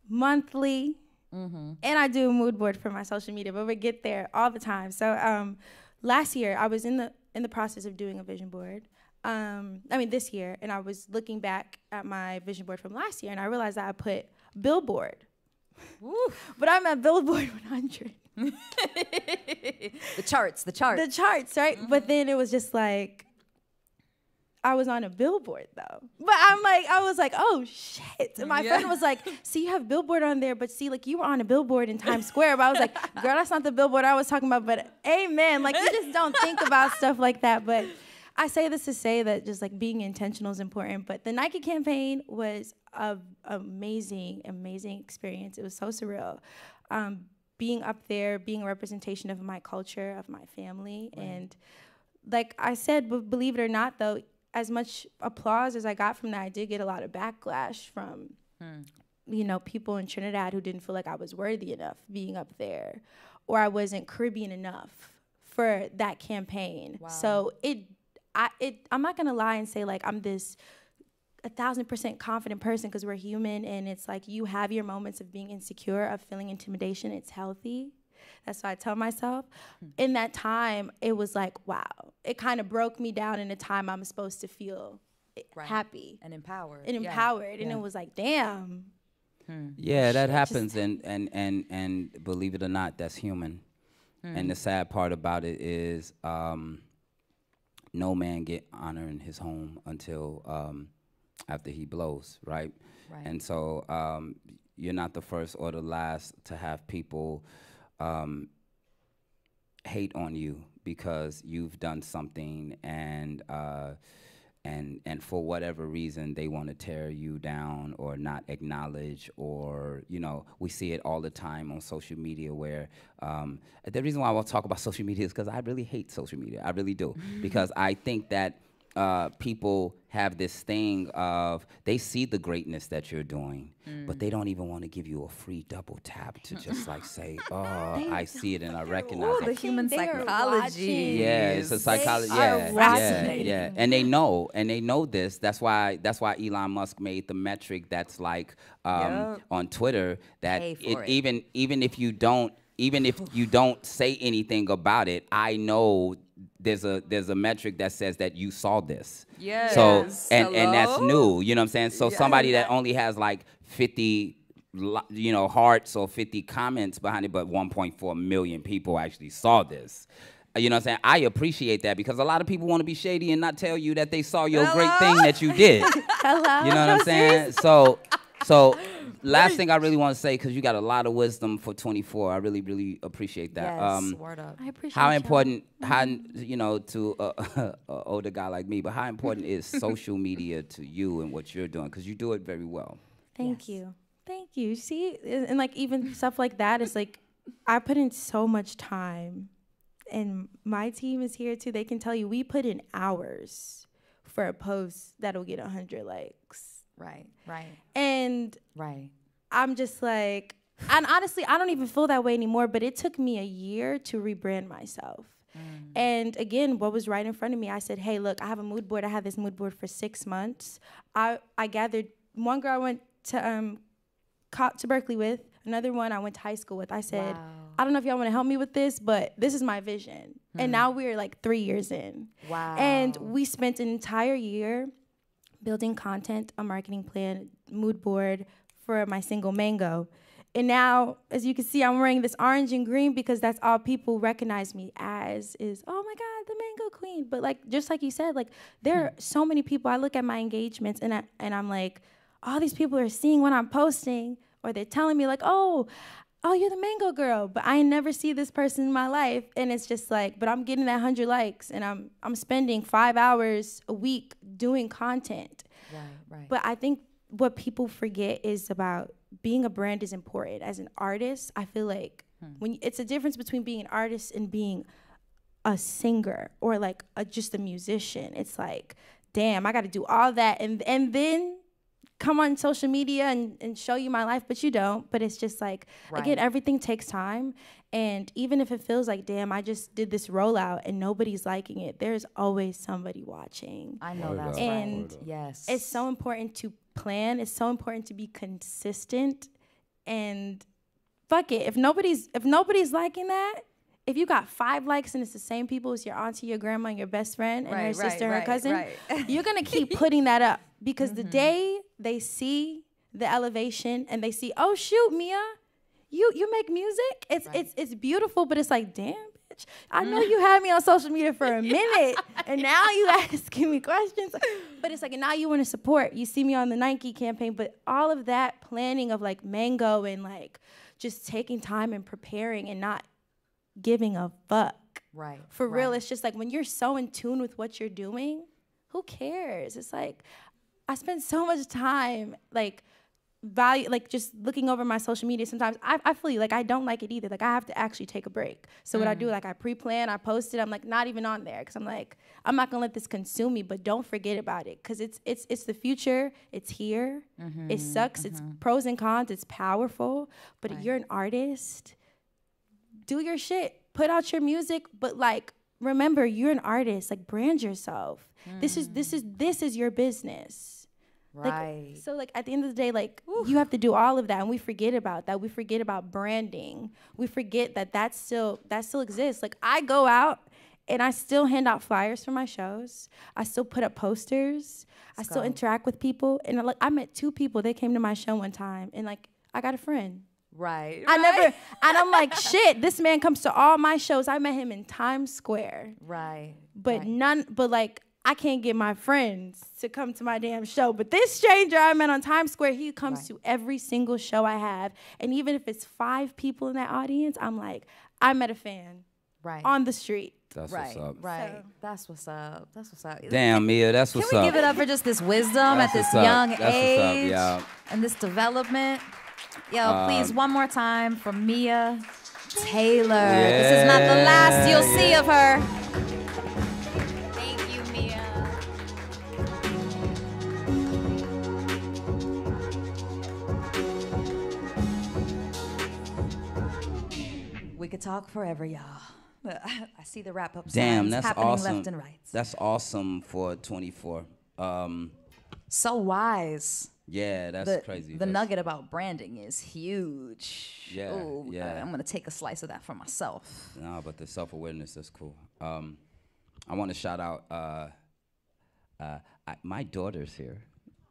monthly, Mm-hmm. and I do a mood board for my social media. But we get there all the time. So um, last year, I was in the in the process of doing a vision board. Um, I mean this year, and I was looking back at my vision board from last year, and I realized that I put billboard, but I'm at billboard 100. the charts, the charts. the charts, right? Mm-hmm. But then it was just like I was on a billboard though. But I'm like, I was like, oh shit. And my Yeah. friend was like, see, you have billboard on there, but see, like you were on a billboard in Times Square. But I was like, girl, that's not the billboard I was talking about. But amen. Like you just don't think about stuff like that. But I say this to say that just like being intentional is important. But the Nike campaign was an amazing, amazing experience. It was so surreal. Um, being up there, being a representation of my culture, of my family, and like I said, b- believe it or not, though, as much applause as I got from that, I did get a lot of backlash from, you know, people in Trinidad who didn't feel like I was worthy enough being up there, or I wasn't Caribbean enough for that campaign. So it, I, it, I'm not gonna lie and say like I'm this a thousand percent confident person because we're human and it's like you have your moments of being insecure, of feeling intimidation. It's healthy. That's what I tell myself. Hmm. In that time, it was like, wow. It kind of broke me down in a time I'm supposed to feel eh, Right. happy and empowered. and Yeah. empowered. And Yeah. it was like, damn. Hmm. Yeah, that happens, and, and and and believe it or not, that's human. Hmm. And the sad part about it is, um, no man get honor in his home until um, after he blows, right? Right. And so um, you're not the first or the last to have people um, hate on you because you've done something and uh, and and for whatever reason they want to tear you down or not acknowledge or you know we see it all the time on social media where um, the reason why I want to talk about social media is because I really hate social media I really do. Because I think that uh, people have this thing of they see the greatness that you're doing, but they don't even want to give you a free double tap to just like say, "Oh, I see it and I recognize Ooh, it." the human psychology. Yeah, it's a psychology. are Yeah, yeah, yeah, and they know, and they know this. That's why. That's why Elon Musk made the metric that's like um, Yup. on Twitter that it, it. even even if you don't even if you don't say anything about it, I know there's a there's a metric that says that you saw this. So Yes. and and that's new. You know what I'm saying? So somebody that only has like 50 you know hearts or 50 comments behind it but 1.4 million people actually saw this. Uh, You know what I'm saying? I appreciate that because a lot of people want to be shady and not tell you that they saw your great thing that you did. Hello. You know what I'm saying? So, so last thing I really want to say because you got a lot of wisdom for 24. I really, really appreciate that. Um, Yes, word up. I appreciate how y'all. important, how you know, to a, a older guy like me, but how important is social media to you and what you're doing? Because you do it very well. Thank Yes. you. Thank you. See, and and, like even stuff like that is like I put in so much time and my team is here too. They can tell you we put in hours for a post that'll get 100 likes. Right, right, And right. I'm just like and honestly, I don't even feel that way anymore, but it took me a year to rebrand myself. And again, what was right in front of me, I said, "Hey, look, I have a mood board. I had this mood board for six months. I I gathered one girl I went to um to Berklee with, another one I went to high school with. I said, Wow. I don't know if y'all want to help me with this, but this is my vision. And now we're like three years in. Wow. And we spent an entire year building content, a marketing plan, mood board for my single Mango. And now, as you can see, I'm wearing this orange and green because that's all people recognize me as is, oh my God, the Mango Queen. But like just like you said, like there are so many people. I look at my engagements and I and I'm like, all these people are seeing what I'm posting, or they're telling me like, oh, oh, you're the mango girl, but I never see this person in my life. And it's just like, but I'm getting that hundred likes and I'm I'm spending five hours a week doing content. right, right. But I think what people forget is about being a brand is important. As an artist, I feel like hmm. when it's a difference between being an artist and being a singer or like a, just a musician. It's like, damn, I got to do all that and and then come on social media and, and show you my life, but you don't. But it's just like again, everything takes time. And even if it feels like, damn, I just did this rollout and nobody's liking it, there's always somebody watching. I know Word that's right. And yes. It's so important to plan. It's so important to be consistent and fuck it. If nobody's if nobody's liking that, if you got five likes and it's the same people as your auntie, your grandma, and your best friend, and her Right, right, sister and her right, cousin, right. you're gonna keep putting that up because Mm-hmm. the day they see the elevation and they see, oh shoot, Mia, you you make music. It's it's it's beautiful, but it's like, damn, bitch, I know mm. you had me on social media for a minute, and now you asking me questions. But it's like, and now you want to support. You see me on the Nike campaign, but all of that planning of like Mango and like just taking time and preparing and not giving a fuck. Right. For real, it's just like when you're so in tune with what you're doing, who cares? It's like I spend so much time like value like just looking over my social media sometimes. I, I feel like I don't like it either. Like I have to actually take a break. So what I do mm. like I pre-plan I post it. I'm like not even on there because I'm like I'm not gonna let this consume me but don't forget about it because it's it's it's the future. It's here. Mm-hmm, it sucks. It's mm-hmm. pros and cons. It's powerful. But if you're an artist do your shit. Put out your music but like remember you're an artist like brand yourself. This is this is hmm. this is your business. Like, Right. so like at the end of the day like you have to do all of that and we forget about that. We forget about branding. We forget that that still that still exists. Like i go out and i still hand out flyers for my shows. I still put up posters. I still go. interact with people. And like i met two people they came to my show one time and like i got a friend right. I right. never, and I'm like, shit, this man comes to all my shows. I met him in Times Square, Right. but right. none, but like, I can't get my friends to come to my damn show. But this stranger I met on Times Square, he comes Right. to every single show I have. And even if it's five people in that audience, I'm like, I met a fan Right. on the street. That's right. what's up. Right. So- That's what's up. That's what's up. Damn, Mia, that's what's up. Can what's we up. give it up for just this wisdom at this young That's what's up, age yeah. and this development? Yo, Um, please, one more time for Mia Taylor. This is not the last you'll Yeah, see of her. Thank you, Mia. We could talk forever, y'all. I see the wrap up Damn, that's happening awesome. left and right. That's awesome for 24. Um, so wise. yeah, that's the, crazy. The That's- nugget about branding is huge. Yeah, Ooh, yeah. I, am gonna take a slice of that for myself. No, but the self awareness is cool. Um, I want to shout out uh, uh, I, my daughter's here.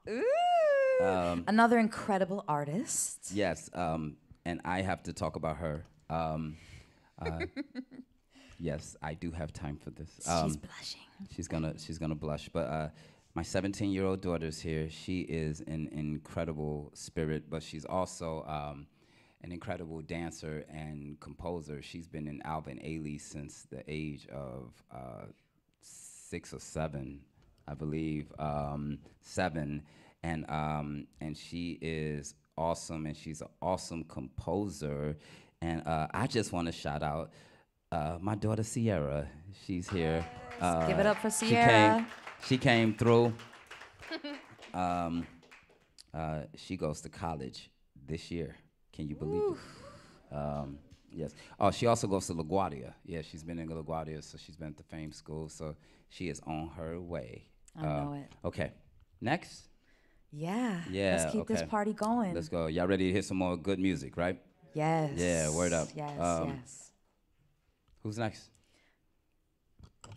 Ooh, Um, Another incredible artist. Yes, um, and I have to talk about her. Um, uh, yes, I do have time for this. She's Um, blushing. she's gonna she's gonna blush. But uh, my 17 year old daughter's here. She is an incredible spirit, but she's also um, an incredible dancer and composer. She's been in Alvin Ailey since the age of uh, six or seven, I believe, um, seven, and um, and she is awesome, and she's an awesome composer, and uh, I just want to shout out uh, my daughter Sierra. She's here. Uh, Give it up for Sierra. She came through. um, uh, she goes to college this year. Can you believe it? Um, yes. Oh, she also goes to LaGuardia. Yeah, she's been in LaGuardia, so she's been at the Fame School. So she is on her way. I Uh, know it. Okay. Next. Yeah. Yeah. Let's keep this party going. Let's go. Y'all ready to hear some more good music, right? Yes. Yeah, word up. Yes. Um, yes. Who's next?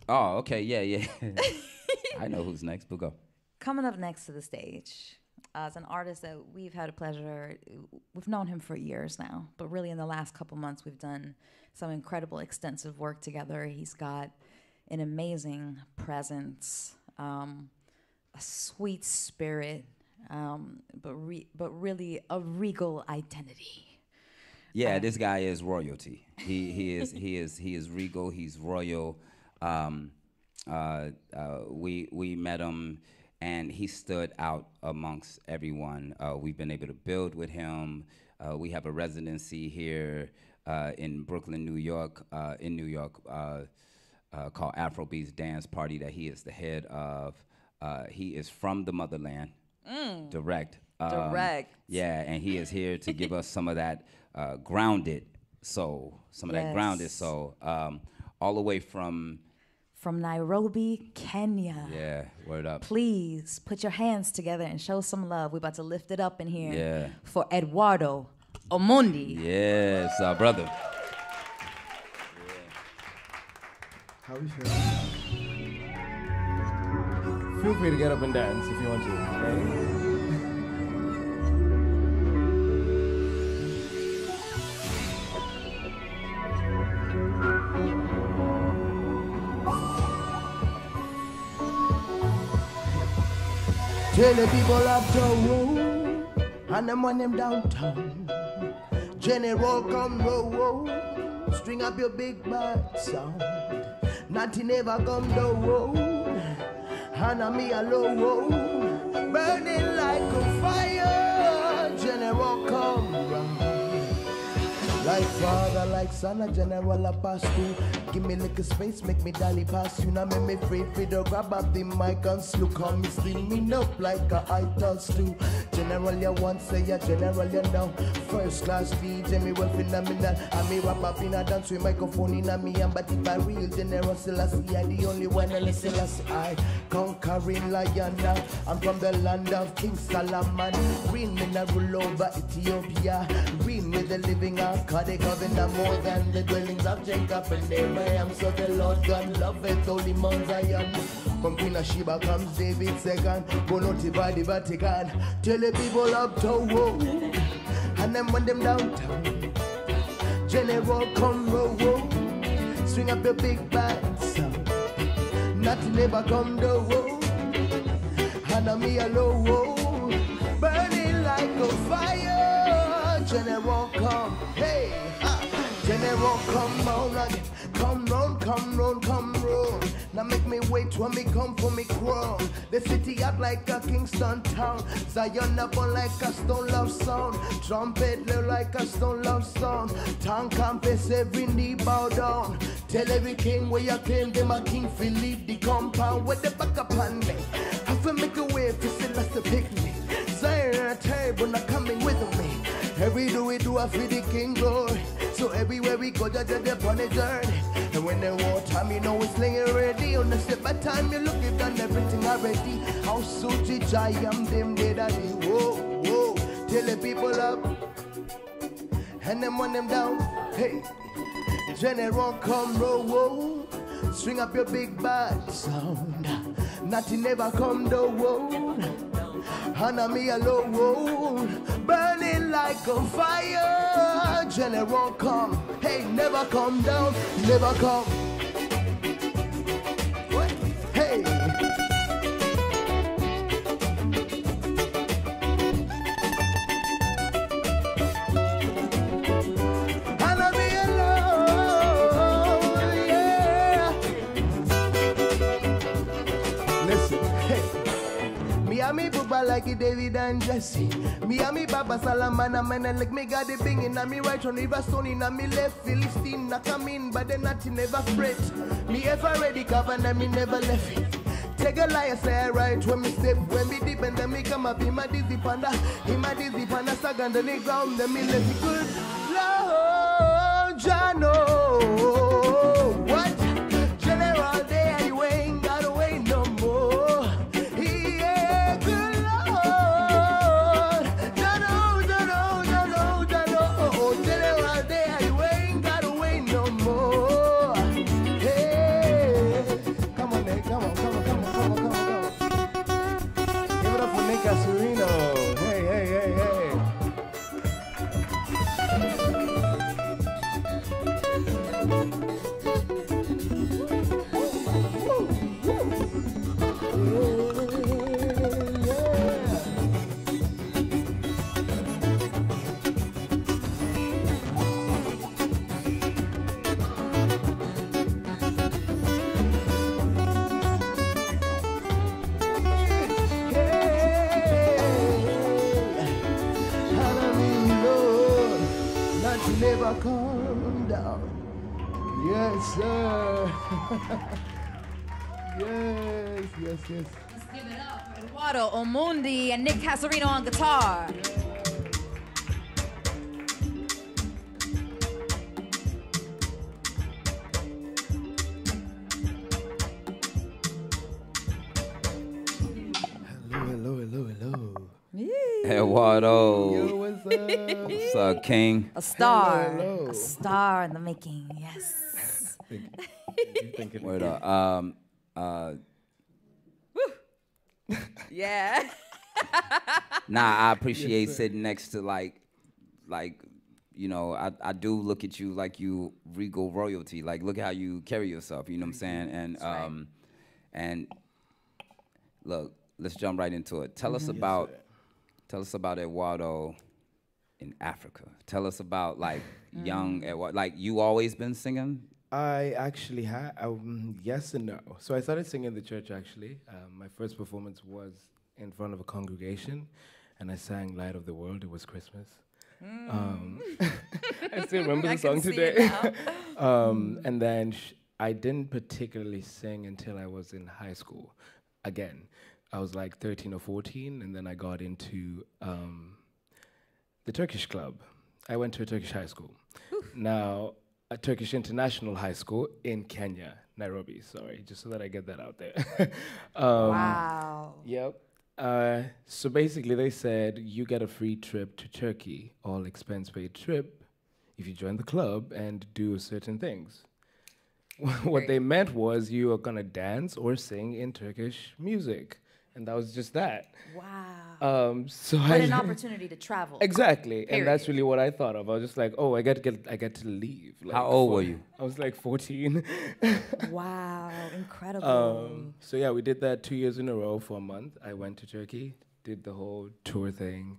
Oh, okay. Yeah, yeah. I know who's next, but go. Coming up next to the stage uh, is an artist that we've had a pleasure. We've known him for years now, but really in the last couple months we've done some incredible, extensive work together. He's got an amazing presence, um, a sweet spirit, um, but re- but really a regal identity. Yeah, this guy is royalty. He he is he is he is regal. He's royal. Um, uh, uh, we we met him, and he stood out amongst everyone. Uh, we've been able to build with him. Uh, we have a residency here uh, in Brooklyn, New York. Uh, in New York, uh, uh, called Afrobeats Dance Party that he is the head of. Uh, he is from the motherland, direct. Um, Direct. yeah, and he is here to give us some of that uh, grounded soul, some of that grounded soul, um, all the way from From Nairobi, Kenya. yeah, word up. Please put your hands together and show some love. We're about to lift it up in here Yeah. for Eduardo Omondi. Yes, our brother. How we feel? Feel free to get up and dance if you want to. Right? Tell the people up the road, and them when them downtown. General come roll, string up your big bad sound. Nothing ever come road, and a me a low, road, burning Like father, like son, a general a pass through. Give me little space, make me dolly pass you. Now make me free for to grab up the mic and slew. Come me me up like a toss too. General you want say ya, general you know. First class DJ me well phenomenal. I me rap up in a dance with microphone in a me and but if I real general Selassie, I the only one and Selassie I conquering lion now. I'm from the land of King Solomon. Green me na rule over Ethiopia. Green me the living ark. They govern them more than the dwellings of Jacob and Abraham. So the Lord God love it, holy Mount Zion. From Queen of Sheba comes David second. Naughty by the Vatican. Tell the people to whoa. And then when them downtown. General come roll. Swing up your big bad sound. Nothing ever come the whoa. And I'm me alone. Burning like a fire. General come, hey. General come on again. Come round, come round, come round. Now make me wait when me come for me crown. The city act like a Kingston town. Zion up on like a stone love sound. Trumpet low like a stone love sound. Tongue confess every knee bow down. Tell every king where you claim them a king fi leave the compound with the back up on me. Have to make a way for Celeste pick me. Zion table not coming with me. Every do we do a for the king glory. So everywhere we go, judge they upon a journey. And when they want time, you know it's laying ready. On the step by time, you look, you've done everything already. How suited I am, them at the whoa, whoa. Tell the people up, and them on them down. Hey, General come roll, whoa. String up your big bad sound. Nothing ever come whoa. Hana me alone, burning like a fire. General come, hey, never come down, never come. And me booba like it David and Jesse. Me and me Baba Salaman and man like me got the bing in me right on River Stone in me left Philistine not come in but then nothing never fret. Me ever ready cover and me never left it. Take a lie, say I right when me step, when me deep and then me come up in my dizzy panda, in my dizzy panda, sag on the ground, then me let it good. Lord, Jano, Cassarino on guitar. Hello, hello, hello, hello. Eduardo. Yo, what's up? What's up, King? A star. hello. A star in the making, yes. you thinking? Word up. Um, uh, Yeah. Nah, I appreciate sitting next to like, like, you know, I, I do look at you like you regal royalty. Like, look how you carry yourself. You know what I'm saying? And right. um, and look, let's jump right into it. Tell us about, tell us about Eduardo in Africa. Tell us about like young Eduardo. Like, you always been singing. I actually had um, yes and no. So I started singing in the church. Actually, um, my first performance was in front of a congregation, and I sang "Light of the World." It was Christmas. Um, I still remember the song can see it today. um, and then sh- I didn't particularly sing until I was in high school. Again, I was like 13 or 14, and then I got into um, the Turkish club. I went to a Turkish high school. Now, a Turkish international high school in Kenya, Nairobi. Sorry, just so that I get that out there. um, wow. Yep. Uh, so basically, they said you get a free trip to Turkey, all expense paid trip, if you join the club and do certain things. what they meant was you are gonna dance or sing in Turkish music, and that was just that. Wow. Um, so But I an opportunity to travel. exactly, and that's really what I thought of. I was just like, oh, I get to get, I get to leave. Like, How old were you? I was like 14. Wow. Incredible. Um, so yeah, we did that two years in a row for a month. I went to Turkey, did the whole tour thing,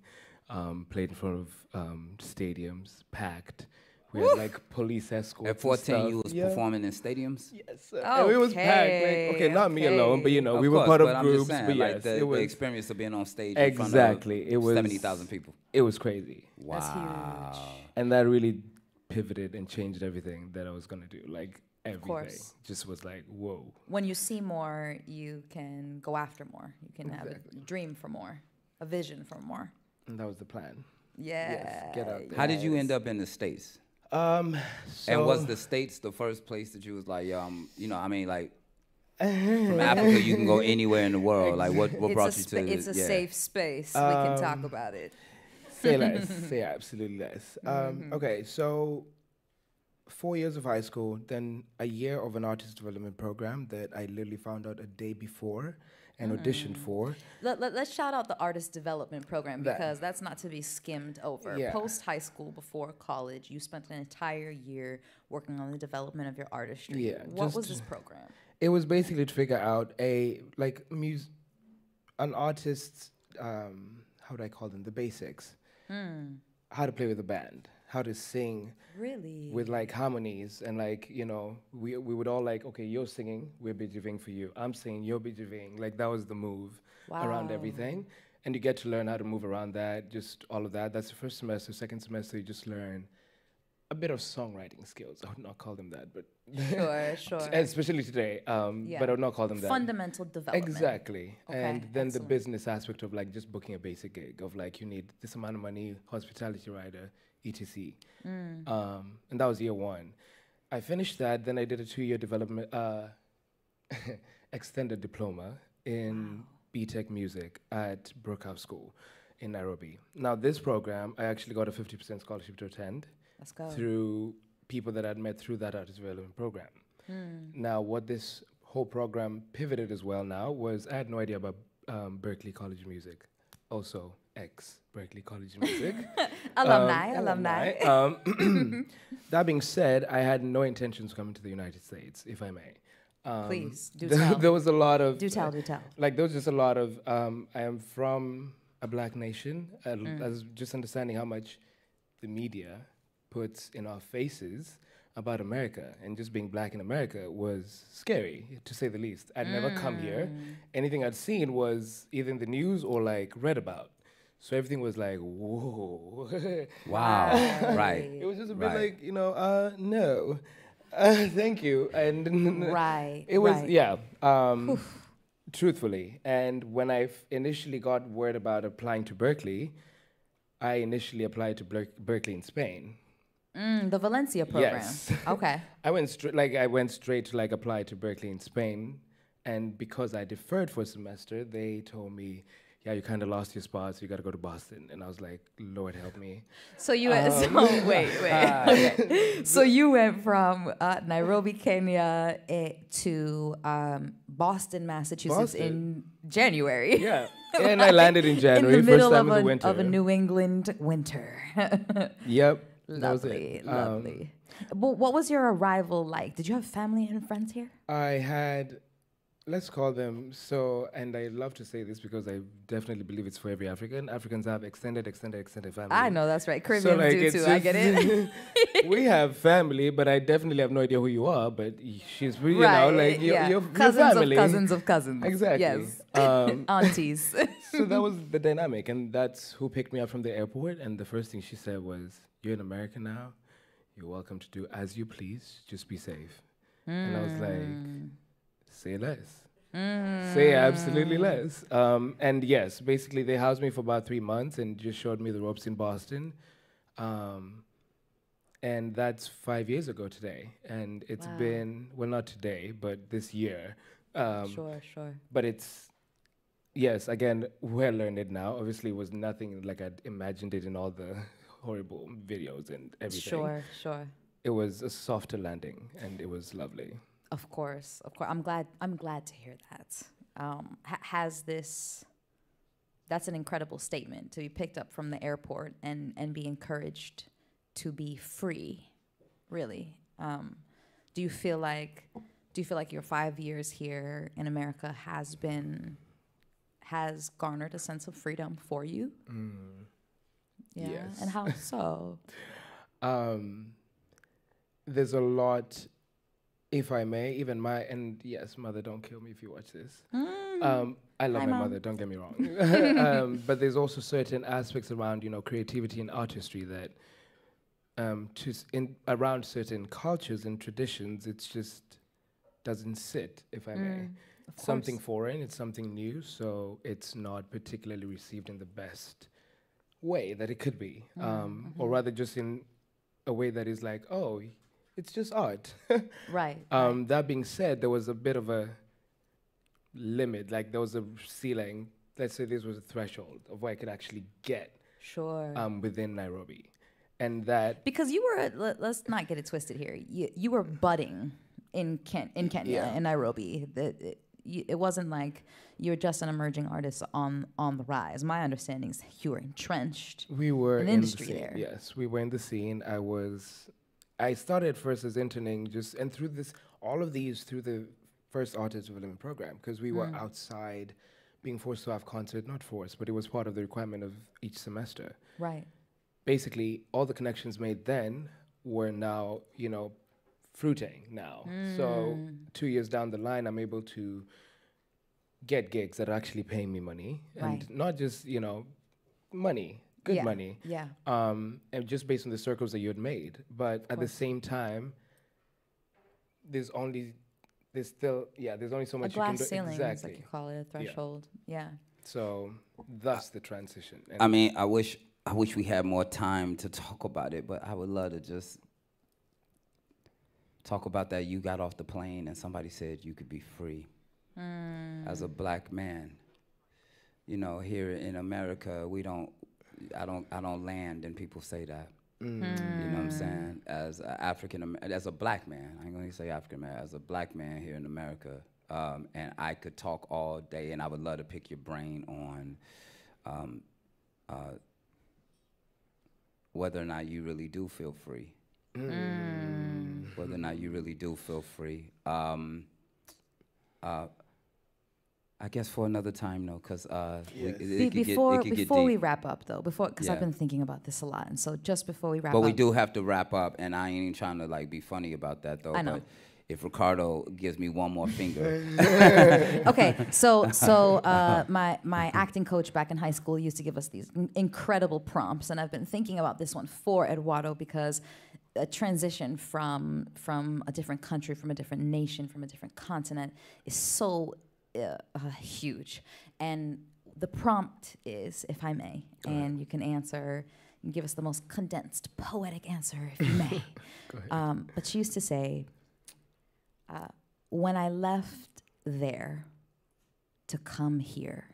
um, played in front of um, stadiums, packed. We had like police escorts. At 14, stuff. you was Yeah. performing in stadiums. Yes, sir. And it was packed. Like, okay, not me alone, but you know, Of we were course, part but of I'm just groups. saying, but like yes, the, it the was experience of being on stage. in front of exactly. It was 70,000 people. It was crazy, Wow. That's huge. and that really pivoted and changed everything that I was gonna do. Like everything, course. just was like, whoa. When you see more, you can go after more. You can have a dream for more, a vision for more. And that was the plan. Yeah. get out there. How did you end up in the States? Um, and was the States the first place that you was like, um, you know, I mean, like, from Africa, you can go anywhere in the world. Like, what, what it's brought a you spa- to It's a yeah. safe space. we can talk Um, about it. say less. say absolutely less. Um, Mm-hmm. Okay, so four years of high school, then a year of an artist development program that I literally found out a day before and Mm. auditioned for. Let, let, us shout out the artist development program That- because that's not to be skimmed over. Yeah. Post high school, before college, you spent an entire year working on the development of your artistry. Yeah, What was this program? It was basically to figure out a like mus- an artist's um, how would I call them the basics, Hmm. how to play with a band, how to sing Really? with like harmonies and like you know we we would all like okay you're singing we're bijiving for you I'm singing you're bijiving like that was the move around everything and you get to learn how to move around that just all of that that's the first semester second semester you just learn a bit of songwriting skills I would not call them that but sure, sure. especially today um, Yeah. but I would not call them that Fundamental development. Exactly. Okay, and then excellent. the business aspect of like just booking a basic gig of like you need this amount of money, hospitality rider, etc. Mm. Um, and that was year one. I finished that. Then I did a two-year development uh, extended diploma in BTEC music at Brookhouse School in Nairobi. Now this program, I actually got a 50% scholarship to attend Let's go. through people that I'd met through that artist development program. Hmm. Now, what this whole program pivoted as well now was I had no idea about um, Berklee College of Music, also ex Berklee College of Music. alumni, Um, alumni. Um, that being said, I had no intentions of coming to the United States, if I may. Um, Please, do there, tell. there was a lot of do tell, do tell. like there was just a lot of um, I am from a black nation. Uh, Mm. I was just understanding how much the media puts in our faces about America and just being black in America was scary to say the least. I'd never come here. Mm. Anything I'd seen was either in the news or like read about. So everything was like, whoa. Wow. right. it was just a bit Right. like, you know, uh, no. Uh, thank you. And Right. it was right. yeah. Um, truthfully, and when I f- initially got word about applying to Berklee, I initially applied to Ber- Berklee in Spain. Mm, the Valencia program. Yes. Okay. I went straight like I went straight to like apply to Berklee in Spain, and because I deferred for a semester, they told me you yeah, you kind of lost your spot, so you got to go to Boston. And I was like, Lord help me. So you went. Um, so wait, wait. okay. So you went from uh, Nairobi, Kenya, eh, to um, Boston, Massachusetts in January. Yeah. and I landed in January, in the first middle time of a, the winter. of a New England winter. Yep. was lovely. Um, lovely. but what was your arrival like? Did you have family and friends here? I had, let's call them so, and I love to say this because I definitely believe it's for every African. Africans have extended, extended, extended family. I know that's right. Caribbeans like, do too. I get it. we have family, but I definitely have no idea who you are. But she's, you know, like your, yeah. your, your cousins family. of cousins of cousins. Exactly. Yes. Um, Aunties. so that was the dynamic, and that's who picked me up from the airport. And the first thing she said was, "You're in America now. You're welcome to do as you please. Just be safe." And I was like, Mm. "Say less." Say absolutely less. Um, and yes, basically they housed me for about three months and just showed me the ropes in Boston. Um, and that's five years ago today. And it's Wow. been well, not today, but this year. Um, sure, sure. but it's yes again well learned it now obviously it was nothing like i'd imagined it in all the horrible videos and everything Sure, sure. it was a softer landing and it was lovely Of course, of course. I'm glad. I'm glad to hear that. Um, ha- has this? That's an incredible statement to be picked up from the airport and and be encouraged to be free. Really, um, do you feel like? Do you feel like your five years here in America has been has garnered a sense of freedom for you? Yeah, Yes. and how so? um, there's a lot if i may even my and yes mother don't kill me if you watch this um, i love Hi, my Mom. mother don't get me wrong um, but there's also certain aspects around you know creativity and artistry that um, to s- in around certain cultures and traditions it's just doesn't sit if i may Mm, Of something course. foreign, it's something new, so it's not particularly received in the best way that it could be, Mm, um, mm-hmm. or rather just in a way that is like, oh, it's just art. Right. um, that being said, there was a bit of a limit, like there was a ceiling. Let's say this was a threshold of what I could actually get Sure. um, within Nairobi, and that Because you were, let, us not get it twisted here. You, you were budding in Ken, in Kenya, Yeah. in Nairobi. The, it, it wasn't like you were just an emerging artist on on the rise. My understanding is you were entrenched. We were An in industry the scene. there. Yes, we were in the scene. I was, I started first as interning, just and through this, all of these through the first artist development program, because we Mm. were outside, being forced to have concert, not forced, but it was part of the requirement of each semester. Right. Basically, all the connections made then were now, you know, fruiting now. So Mm. two years down the line, I'm able to get gigs that are actually paying me money, and not just you know, money, good Yeah. money Yeah. um, and just based on the circles that you had made. But at the same time, there's only there's still yeah there's only so A much you can glass do ceiling, is exactly. like you call it, a threshold. Yeah. So thus the transition. And I mean, I wish I wish we had more time to talk about it, but I would love to just talk about that. You got off the plane and somebody said you could be free as a black man. You know, here in America, we don't. I don't. I don't land, and people say that. You know what I'm saying? As a African, as a black man, I ain't gonna say African man. As a black man here in America, um, and I could talk all day, and I would love to pick your brain on um, uh, whether or not you really do feel free. Whether or not you really do feel free. Um, uh, I guess for another time, though, because uh, we- it, Be- it get- before it could get before we wrap up though, before because I've been thinking about this a lot, and so just before we wrap But up, but we do have to wrap up, and I ain't even trying to like be funny about that though. I know. But if Ricardo gives me one more finger, okay, so so uh, my my acting coach back in high school used to give us these incredible prompts, and I've been thinking about this one for Eduardo because a transition from from a different country, from a different nation, from a different continent is so uh, uh, huge, and the prompt is, if I may, and you can answer. and Give us the most condensed, poetic answer, if you may. um, but she used to say, uh, when I left there to come here,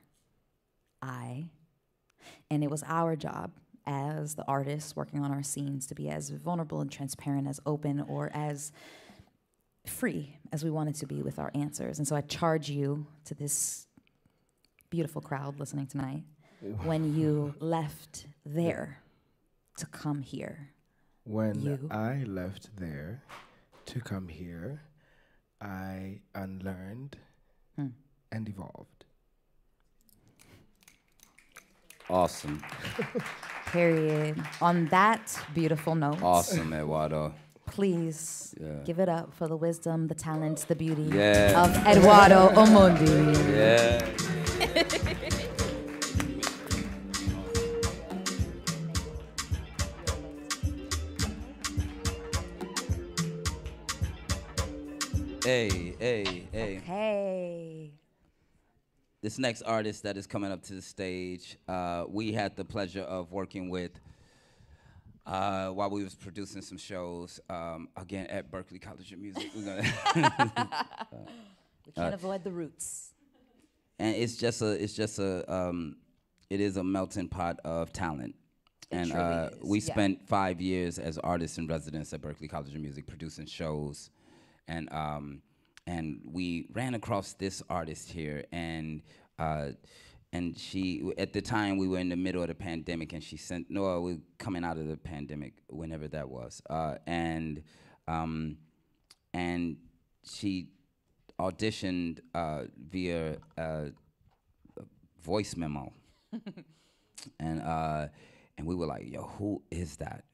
I. And it was our job as the artists working on our scenes to be as vulnerable and transparent, as open, or as free as we wanted to be with our answers. And so I charge you to this beautiful crowd listening tonight when you left there to come here. When You. I left there to come here, I unlearned Hmm. and evolved. Awesome. Period. On that beautiful note, Awesome, Eduardo. Please Yeah. give it up for the wisdom, the talent, the beauty Yeah. of Eduardo Omondi. Yeah. Hey, hey, hey. Hey. This next artist that is coming up to the stage, uh, we had the pleasure of working with uh, while we was producing some shows. Um, again at Berklee College of Music. We can't avoid the roots. and it's just a it's just a um, it is a melting pot of talent and truly uh, we yeah. spent five years as artists in residence at berklee college of music producing shows and um, and we ran across this artist here and uh, and she at the time we were in the middle of the pandemic and she sent no we were coming out of the pandemic whenever that was uh, and um, and she auditioned uh, via uh, voice memo, and uh, and we were like, "Yo, who is that?"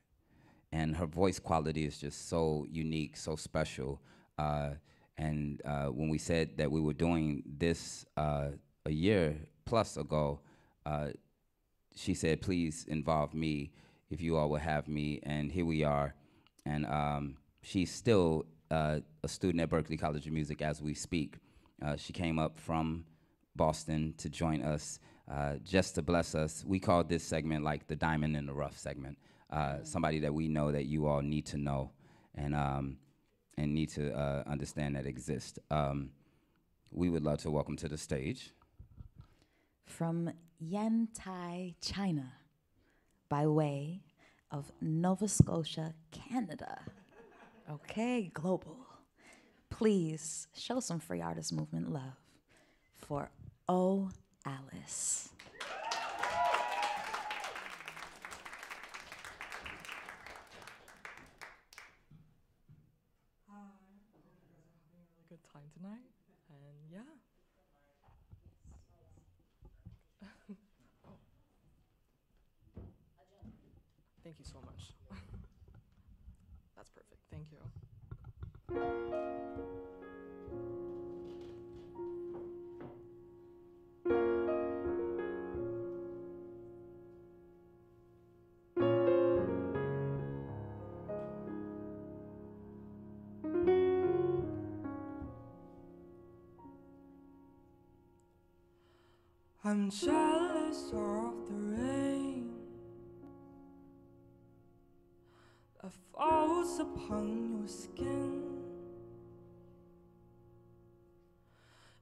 And her voice quality is just so unique, so special. Uh, and uh, when we said that we were doing this uh, a year plus ago, uh, she said, "Please involve me if you all will have me." And here we are, and um, she's still uh, a student at Berklee College of Music as we speak. Uh, she came up from Boston to join us uh, just to bless us. We call this segment like the diamond in the rough segment. Uh, somebody that we know that you all need to know and um, and need to uh, understand that exists. Um, we would love to welcome to the stage. From Yantai, China, by way of Nova Scotia, Canada. Okay, global. Please show some free artist movement love for O. Alice. I'm jealous of the rain that falls upon your skin.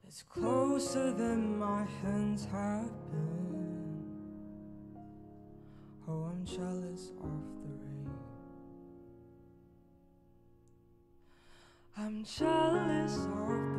It's closer than my hands have been. Oh, I'm jealous of the rain. I'm jealous of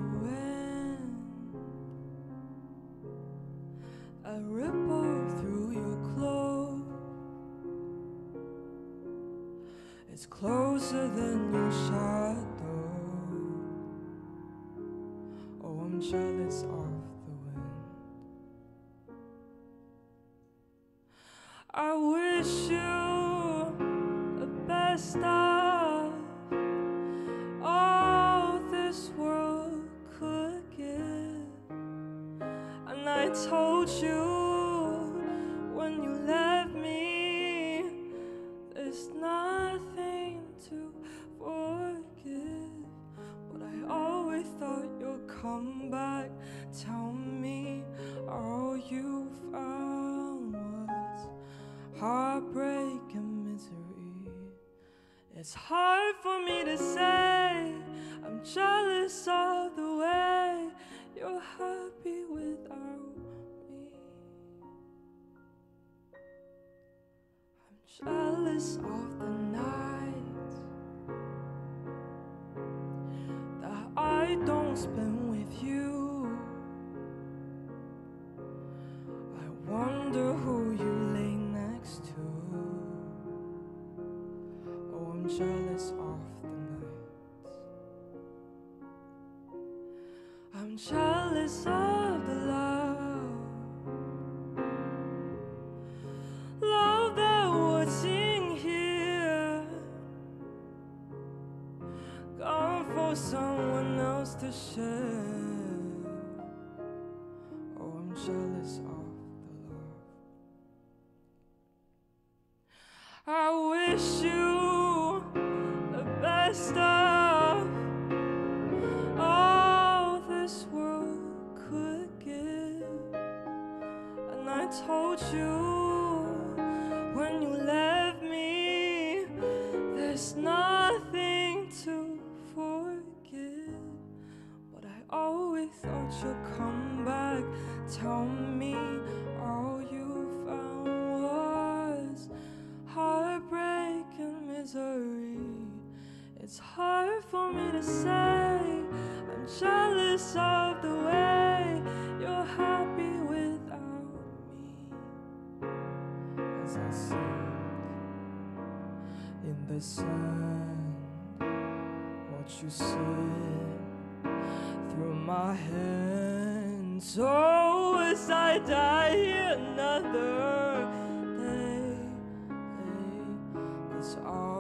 Cause all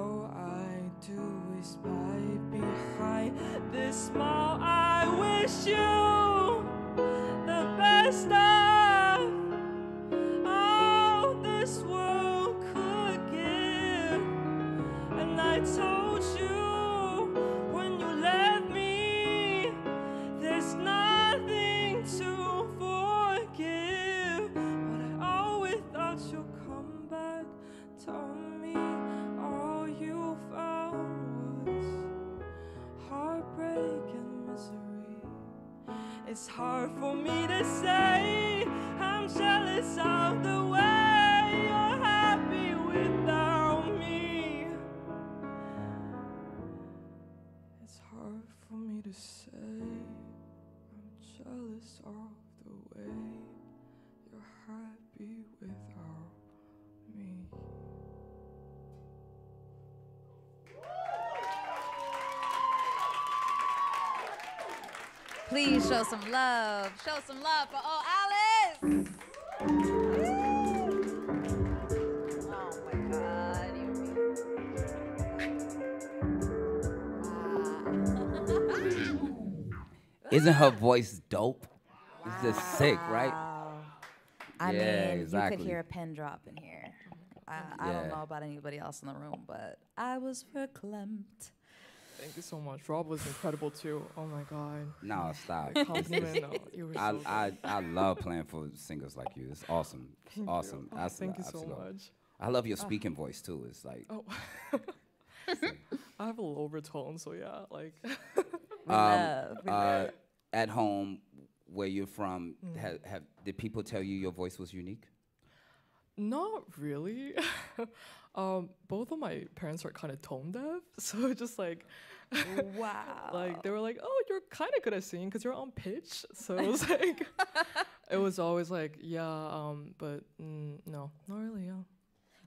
Please show some love. Show some love for oh Alice. Oh my God. Isn't her voice dope? It's just sick, right? Wow. I Yeah, mean, you exactly. could hear a pin drop in here. I, I Yeah. don't know about anybody else in the room, but I was verklempt. Thank you so much. Rob was incredible too. Oh my god. No, stop. Compliment. no, you were I, so I, good. I love playing for singers like you. It's awesome. It's Thank you. awesome. Oh, Abso- thank you so absolutely. much. I love your speaking voice too. It's like Oh. I have a little overtone, so yeah, like We Um, love. We uh, at home where you're from. Mm. Have, have did people tell you your voice was unique? not really. Um, both of my parents are kind of tone deaf, so just like Wow. like they were like, "Oh, you're kind of good at singing because you're on pitch." So it was like, it was always like, "Yeah, um, but mm, no, not really." Yeah.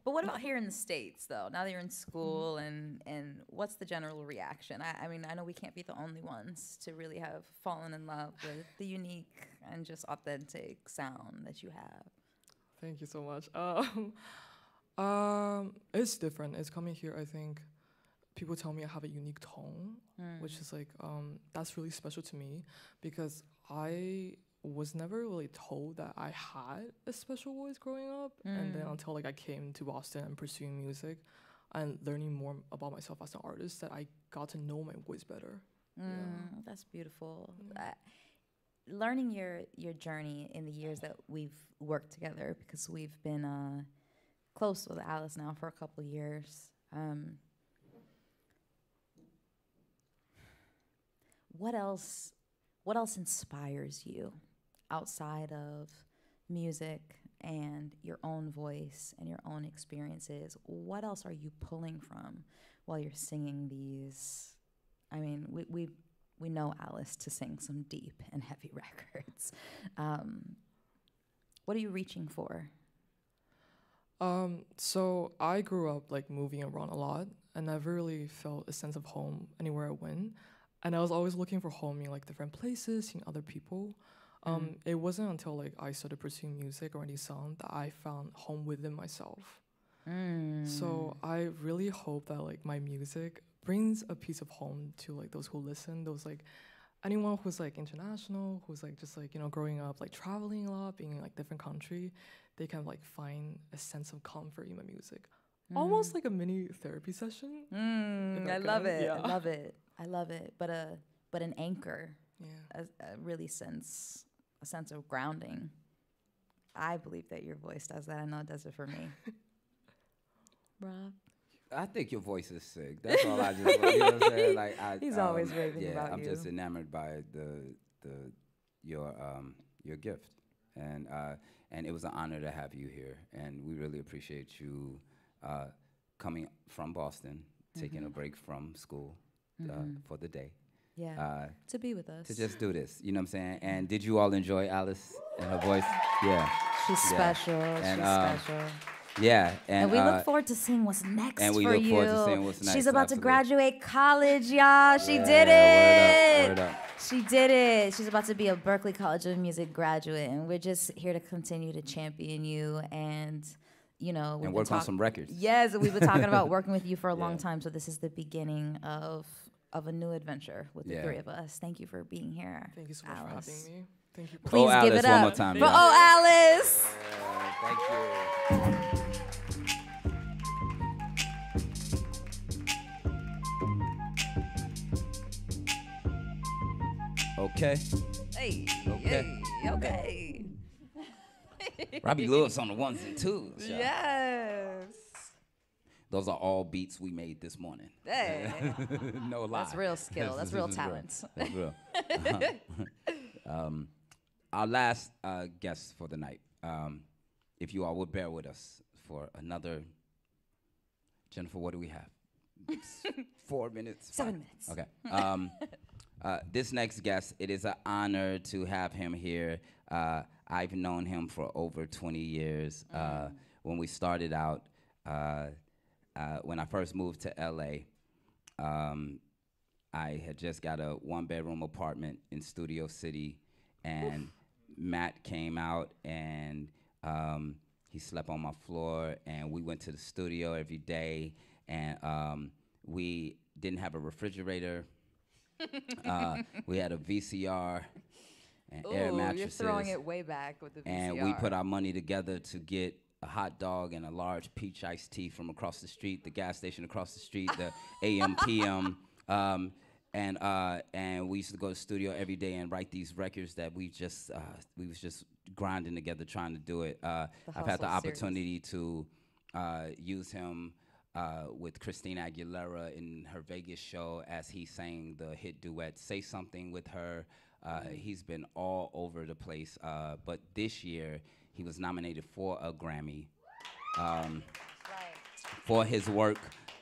But what about here in the states, though? Now that you're in school, and and what's the general reaction? I, I mean, I know we can't be the only ones to really have fallen in love with the unique and just authentic sound that you have. Thank you so much. Um, um, it's different. It's coming here. I think people tell me I have a unique tone, which is like um, that's really special to me because I was never really told that I had a special voice growing up, and then until like I came to Boston and pursuing music and learning more about myself as an artist, that I got to know my voice better. Mm, That's beautiful. Uh, learning your your journey in the years that we've worked together, because we've been uh, close with Alice now for a couple years. Um, what else? What else inspires you outside of music and your own voice and your own experiences, what else are you pulling from while you're singing these? I mean, we we we know Alice to sing some deep and heavy records. Um, what are you reaching for? Um, so I grew up like moving around a lot and never really felt a sense of home anywhere I went. And I was always looking for home in like different places, seeing other people. Um, It wasn't until like I started pursuing music or any sound that I found home within myself. So I really hope that like my music brings a piece of home to like those who listen, those like anyone who's like international, who's like just like, you know, growing up, like traveling a lot, being in like different country, they can like find a sense of comfort in my music. Almost mm. like a mini therapy session. Mm, I I love it. yeah. I love it. I love it. But a but an anchor, Yeah. a, a uh, really sense a sense of grounding. I believe that your voice does that. I know it does it for me. Rob, I think your voice is sick. That's all I just. you know what I'm saying? Like I, He's always um, raving yeah, about I'm just enamored by the the your um your gift, and uh and it was an honor to have you here, and we really appreciate you uh coming from Boston, taking a Mm-hmm. break from school uh, for the day. yeah, Uh, to be with us. to just do this, you know what I'm saying? And did you all enjoy Alice and her voice? Yeah, She's yeah. special. And, She's um, special. Yeah. And, And we uh, look forward to seeing what's next and we for look you. forward to seeing what's next, She's about absolutely. to graduate college, y'all. She Yeah, did word it. up, word up. She did it. She's about to be a Berklee College of Music graduate, and we're just here to continue to champion you and, you know, we've and been work on some records. Yes, we've been talking about working with you for a long time. So this is the beginning of of a new adventure with the Yeah. three of us. Thank you for being here. Thank you so much Alice. for having me. Thank you. Oh, Please give Alice, it one up more time, for yeah. oh Alice. thank you. Okay. Hey, Okay. hey, okay. Robbie Lewis on the ones and twos. y'all. Yes. Those are all beats we made this morning. Hey. no lie. That's real skill. That's This real is talent. That's real. um, our last uh, guest for the night. Um, if you all would bear with us for another. Jennifer, what do we have? Four minutes. Seven Five? minutes. Okay. Um, uh, this next guest, it is an honor to have him here. Uh, I've known him for over 20 years. Uh, when we started out, uh, uh, when I first moved to LA, um, I had just got a one bedroom apartment in Studio City, and Matt came out and um, he slept on my floor, and we went to the studio every day, and um, we didn't have a refrigerator. uh, we had a VCR and air Ooh, mattresses you're throwing it way back with the VCR. and we put our money together to get a hot dog and a large peach iced tea from across the street, the gas station across the street, the AM PM. Um, and uh, and we used to go to the studio every day and write these records that we just uh, we was just grinding together trying to do it. Uh, I've had the hustle series. opportunity to uh, use him uh, with Christina Aguilera in her Vegas show as he sang the hit duet "Say Something" with her. Uh, he's been all over the place, uh, but this year he was nominated for a Grammy um, for his work.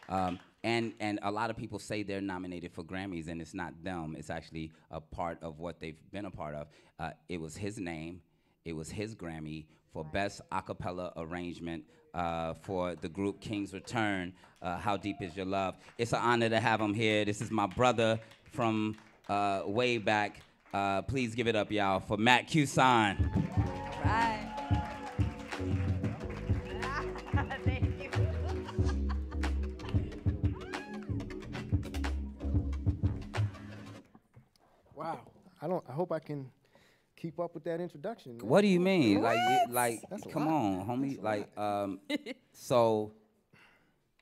Um, and, and a lot of people say they're nominated for Grammys, and it's not them. It's actually a part of what they've been a part of. Uh, it was his name, it was his Grammy for Best A Cappella Arrangement uh, for the group King's Return. Uh, How Deep Is Your Love? It's an honor to have him here. This is my brother from uh, way back. Uh, please give it up, y'all, for Matt Cusson. Hope I can keep up with that introduction. man. What do you mean? Like, like, That's come on, homie. Like, um, so,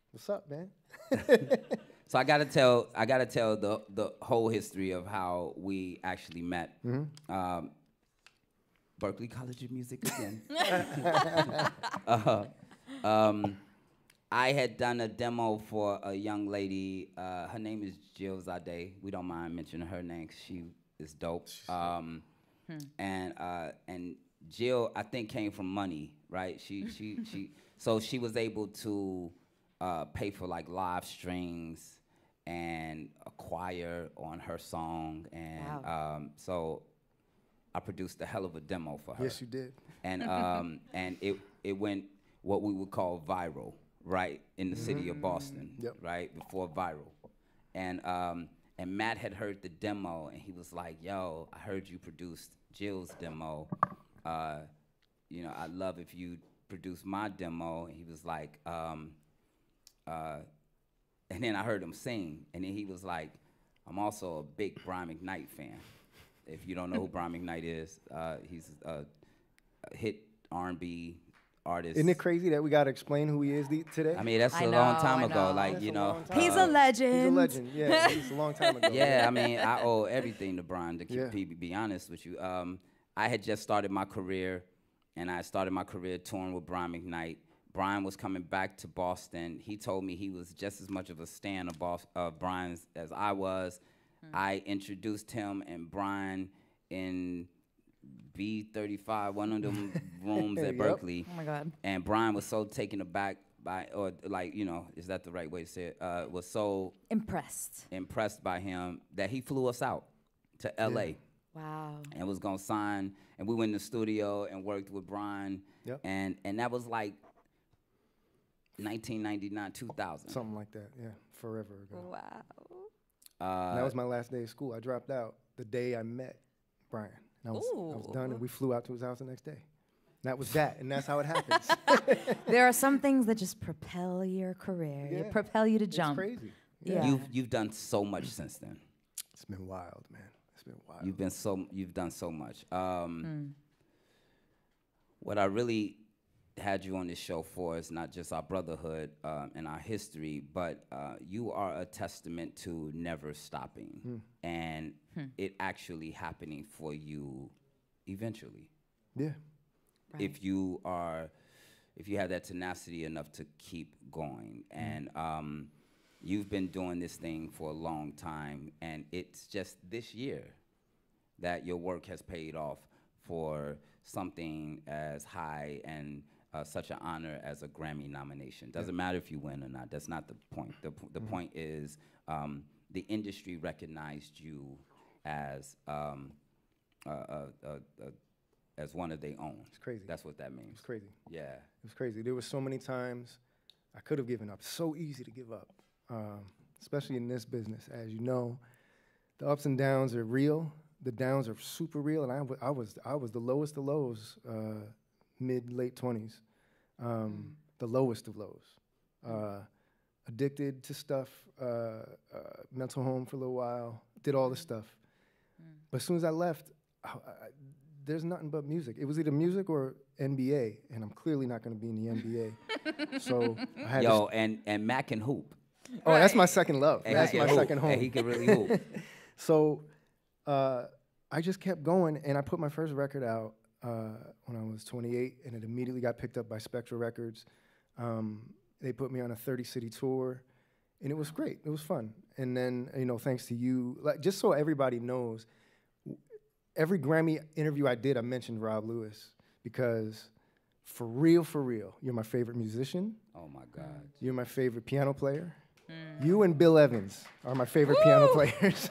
What's up, man? so I gotta tell, I gotta tell the the whole history of how we actually met. Mm-hmm. Um, Berklee College of Music again. uh, um, I had done a demo for a young lady. Uh, her name is Jill Zade. We don't mind mentioning her name. she is dope. Um, and uh, and Jill, I think, came from money, right? She she she. So she was able to uh, pay for like live strings and a choir on her song, and um, so I produced a hell of a demo for her. Yes, you did. And um, and it it went what we would call viral, right, in the city of Boston, Yep. right before viral, and um, and Matt had heard the demo, and he was like, "Yo, I heard you produced Jill's demo. Uh, you know, I'd love if you produce my demo." And he was like, um, uh, and then I heard him sing, and then he was like, "I'm also a big Brian McKnight fan. If you don't know who Brian McKnight is, uh, he's a hit R&B artist. Isn't it crazy that we got to explain who he is the, today? I mean, that's I a long time I ago. know. Like That's you know, He's uh, a legend. He's a legend. Yeah, he's a long time ago. yeah, I mean, I owe everything to Brian. To keep, Yeah. be, be honest with you, um, I had just started my career, and I started my career touring with Brian McKnight. Brian was coming back to Boston. He told me he was just as much of a stan of Bos- uh, Brian's as I was. I introduced him and Brian in B35, one of them rooms at Yep. Berklee. Oh my God. And Brian was so taken aback by, or like, you know, is that the right way to say it? Uh, was so Impressed. impressed by him that he flew us out to LA Wow. and was gonna sign. And we went in the studio and worked with Brian. Yep. And and that was like 1999, 2000. Something like that. Yeah, forever ago. Wow. Uh, that was my last day of school. I dropped out the day I met Brian. And I was, I was done, and we flew out to his house the next day. And that was that, and that's how it happens. There are some things that just propel your career. You Yeah. propel you to it's jump. crazy. Yeah. you've you've done so much since then. It's been wild, man. It's been wild. You've been so you've done so much. Um, Hmm. What I really had you on this show for is not just our brotherhood um, and our history, but uh, you are a testament to never stopping Hmm. and it actually happening for you eventually. yeah. If you are, if you have that tenacity enough to keep going, and um, you've been doing this thing for a long time, and it's just this year that your work has paid off for something as high and uh, such an honor as a Grammy nomination. Doesn't matter if you win or not. That's not the point. The, p- the point is um, the industry recognized you as um, uh, uh, as one of their own. It's crazy. That's what that means. It's crazy. Yeah. It was crazy. There were so many times I could have given up. So easy to give up, um, especially in this business. As you know, the ups and downs are real. The downs are super real, and I I was I was the lowest of lows, uh, mid late twenties, um, the lowest of lows. Uh, addicted to stuff, uh, uh, mental home for a little while, did all this stuff. But as soon as I left, I, I, there's nothing but music. It was either music or NBA, and I'm clearly not going to be in the NBA. so I had to Yo, and and Mac can hoop. Oh, that's my second love. And that's can my hoop, second home. and he can really hoop. so uh, I just kept going, and I put my first record out uh, when I was 28, and it immediately got picked up by Spectra Records. Um, they put me on a 30 city tour, and it was great. It was fun. And then, you know, thanks to you, like just so everybody knows, every Grammy interview I did, I mentioned Rob Lewis because, for real, for real, you're my favorite musician. Oh my God. You're my favorite piano player. You and Bill Evans are my favorite piano players.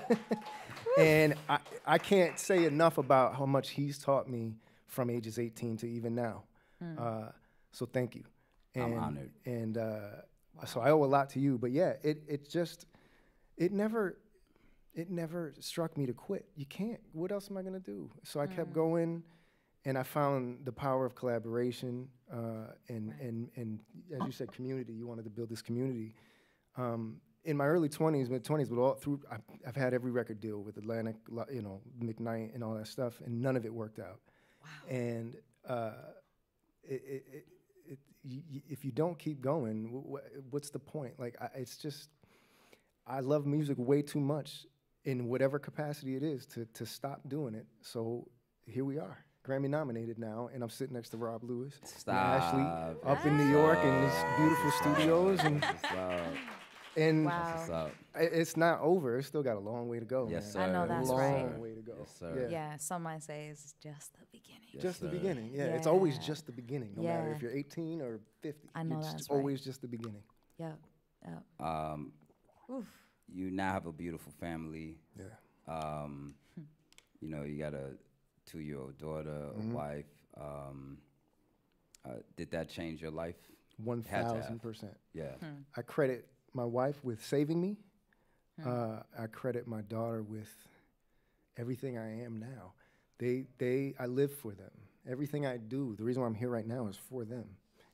and I, I can't say enough about how much he's taught me from ages 18 to even now. Uh, so thank you. I'm And, honored. And uh, so I owe a lot to you. But yeah, it, it just, it never, it never struck me to quit. You can't. What else am I going to do? So I kept going and I found the power of collaboration uh, and, and, and, as you said, community. You wanted to build this community. Um, in my early 20s, mid 20s, but all through, I've, I've had every record deal with Atlantic, you know, McKnight and all that stuff, and none of it worked out. Wow. And uh, it, it, it, it, y- y- if you don't keep going, wh- wh- what's the point? Like, I, it's just, I love music way too much in whatever capacity it is to, to stop doing it. So here we are, Grammy nominated now, and I'm sitting next to Rob Lewis and Ashley Stop. up in New York in these beautiful studios. And Stop. And Wow. What's up? i- it's not over. It's still got a long way to go. Yes, man. sir. I know that's long right. way to go. Yes, sir. Yeah, some might say it's just the beginning. Yes, just the beginning. Yeah, it's always just the beginning. No matter if you're 18 or 50. I know it's that's right. always just the beginning. Yep. Yep. Um, Oof. you now have a beautiful family. Yeah. Um, you know, you got a two-year-old daughter, Mm-hmm. a wife. Um, uh, did that change your life? One Had to have. thousand percent. Yeah. I credit my wife with saving me. Hmm. Uh, I credit my daughter with everything I am now. They, they, I live for them. Everything I do, the reason why I'm here right now is for them.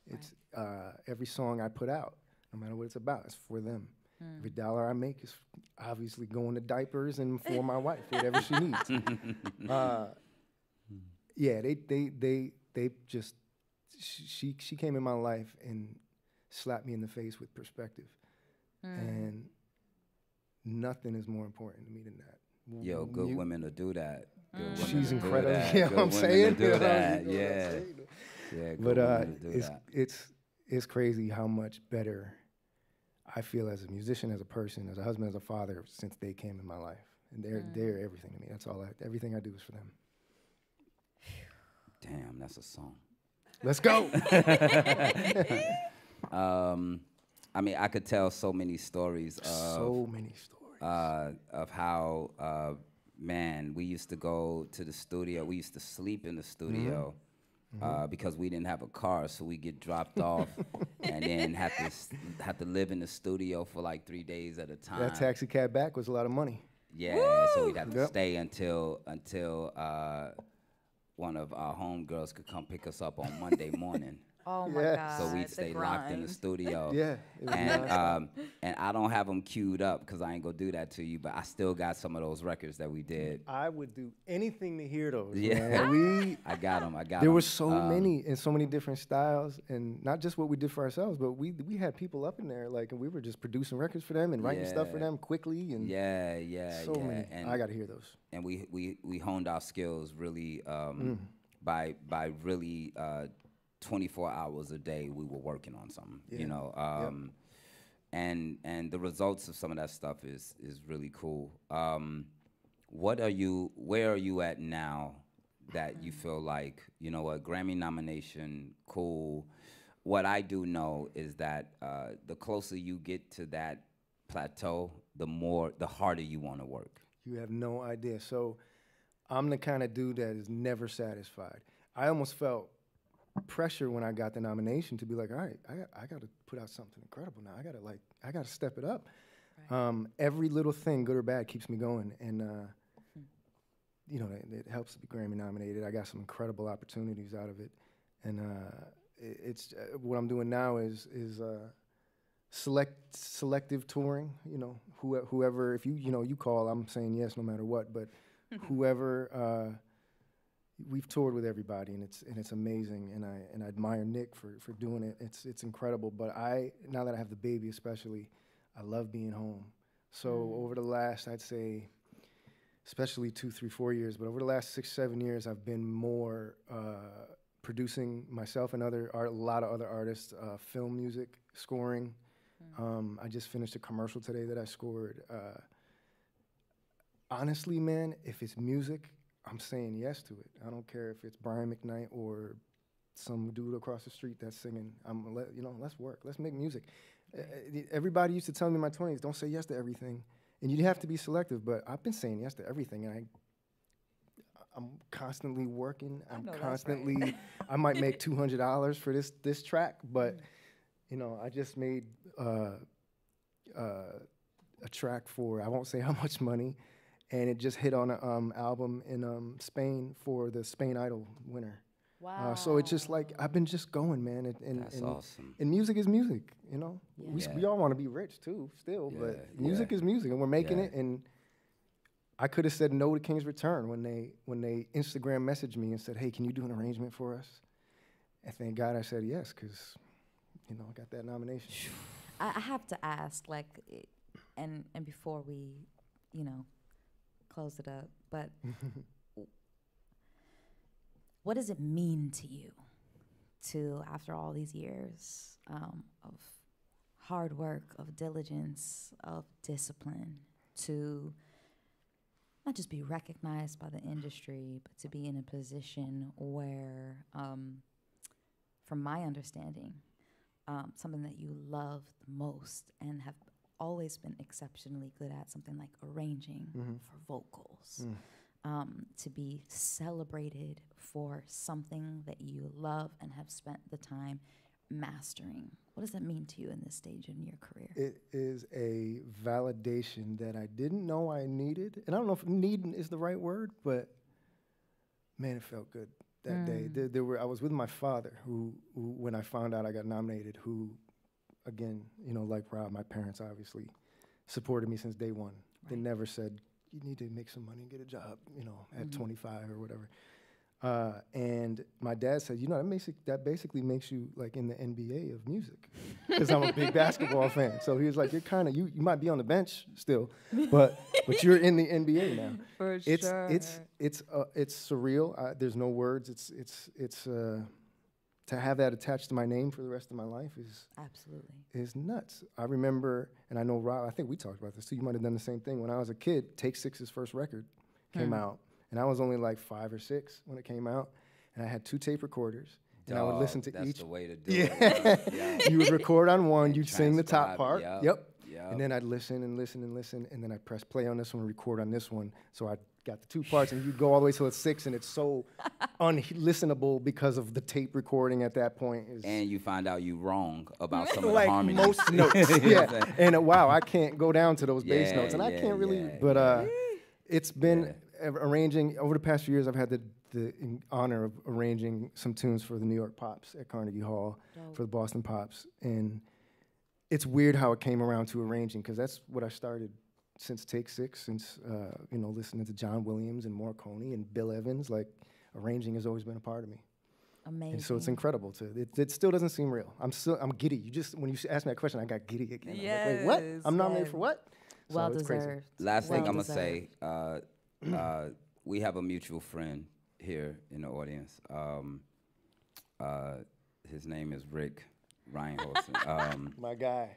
It's uh, every song I put out, no matter what it's about, it's for them. Hmm. Every dollar I make is obviously going to diapers and for my wife, whatever she needs. Uh, yeah, they, they, they, they just, sh- she, she came in my life and slapped me in the face with perspective. And nothing is more important to me than that. W- Yo, good you- women to do that. Good women She's incredible. that. Yeah, Good I'm saying. Do that. you know what I'm Yeah. Yeah. But uh, women to do it's that. it's it's crazy how much better I feel as a musician, as a person, as a husband, as a father since they came in my life, and they're they're everything to me. That's all. I, everything I do is for them. Damn, that's a song. Let's go. Um, I mean, I could tell so many stories of so many stories. uh, of how, uh, man, we used to go to the studio. We used to sleep in the studio Mm-hmm. uh, because we didn't have a car, so we get dropped off and then have to s- have to live in the studio for like three days at a time. that taxi cab back was a lot of money. Yeah, so we'd have to Yep. stay until until uh, one of our homegirls could come pick us up on Monday morning. Oh my Yeah. God. so we'd the stay locked in the studio. Yeah, and um, and I don't have them queued up because I ain't gonna do that to you. But I still got some of those records that we did. I would do anything to hear those. Yeah. man. we I got them. I got them. There were so Um, many and so many different styles, and not just what we did for ourselves, but we we had people up in there like, and we were just producing records for them and writing stuff for them quickly, and Yeah, yeah, so yeah. many. And I got to hear those. and we we we honed our skills really um, Mm. by by really uh, 24 hours a day we were working on something Yeah. you know um, and and the results of some of that stuff is is really cool um, what are you where are you at now that you feel like you know a grammy nomination cool what i do know is that uh, the closer you get to that plateau the more the harder you want to work You have no idea. So I'm the kind of dude that is never satisfied. I almost felt pressure when I got the nomination to be like, all right, I got, I got to put out something incredible now. I got to like, I got to step it up. Um, every little thing, good or bad, keeps me going, and uh, you know, it, it helps to be Grammy nominated. I got some incredible opportunities out of it, and uh, it, it's uh, what I'm doing now is is. Uh, select selective touring you know who, whoever if you you know you call i'm saying yes no matter what but whoever uh, we've toured with everybody and it's and it's amazing and i and i admire nick for for doing it. It's it's incredible but i now that i have the baby especially i love being home. So over the last i'd say especially two three four years but over the last six seven years i've been more uh, producing myself and other art, a lot of other artists uh, film music scoring. Um, I just finished a commercial today that I scored. Uh, honestly, man, if it's music, I'm saying yes to it. I don't care if it's Brian McKnight or some dude across the street that's singing. I'm, let, you know, let's work. Let's make music. Uh, everybody used to tell me in my 20s, don't say yes to everything, and you have to be selective. But I've been saying yes to everything, and I. I'm constantly working. I'm constantly. I might make two hundred dollars for this this track, but you know, I just made uh, uh, a track for I won't say how much money, and it just hit on an um, album in um, Spain for the Spain Idol winner. Wow. Uh, so it's just like I've been just going, man. And, and, That's and, awesome. and music is music, you know. We, Yeah. we all want to be rich too, still, Yeah, but music yeah. is music, and we're making Yeah. it. And I could have said no to King's Return when they when they Instagram messaged me and said, "Hey, can you do an arrangement for us?" And thank God I said yes, because you know I got that nomination. I, I have to ask, like, and and before we, you know, close it up, but what does it mean to you, to after all these years um, of hard work, of diligence, of discipline to not just be recognized by the industry, but to be in a position where, um, from my understanding, um, something that you love the most and have always been exceptionally good at, something like arranging mm-hmm. for vocals, mm. um, to be celebrated for something that you love and have spent the time mastering. What does that mean to you in this stage in your career? It is a validation that I didn't know I needed. And I don't know if needing is the right word, but man, it felt good that day. Mm. There, there were I was with my father who, who when I found out I got nominated, who again, you know, like Rob, my parents obviously supported me since day one. They never said, you need to make some money and get a job, you know, at 25 or whatever. Uh, and my dad said, you know, that, basic, that basically makes you like in the NBA of music, because I'm a big basketball fan. So he was like, you're kind of you, you might be on the bench still, but but you're in the NBA now. For It's it's it's uh, it's surreal. Uh, there's no words. It's it's it's uh, to have that attached to my name for the rest of my life is Absolutely. is nuts. I remember, and I know Rob. I think we talked about this too. You might have done the same thing when I was a kid. Take Six's first record came hmm. out, and I was only like five or six when it came out, and I had two tape recorders, and I would listen Dog, to that's each. the way to do Yeah. it. Yeah. you would record on one, And you'd sing the top part. yep, Yep. Yep. And then I'd listen and listen and listen, and then I'd press play on this one, record on this one. So I got the two parts, and you go all the way till it's six, and it's so unlistenable because of the tape recording at that point. Is and you find out you're wrong about some of like the harmonies. most notes. You know what I'm yeah. And uh, wow, I can't go down to those bass Yeah, notes, and I can't really. yeah, but uh, it's been arranging over the past few years. I've had the the honor of arranging some tunes for the New York Pops at Carnegie Hall for the Boston Pops, and it's weird how it came around to arranging because that's what I started since Take Six, since uh, you know listening to John Williams and Morricone and Bill Evans. Like arranging has always been a part of me. Amazing. And so it's incredible to it, it still doesn't seem real. I'm still I'm giddy. You just when you s- asked me that question, I got giddy again. I'm like, Wait, what? I'm nominated yes. for what? So well it's crazy. deserved. Last thing Well I'm gonna say, uh, uh, we have a mutual friend here in the audience. Um, uh, his name is Rick Reinholz. um, My guy.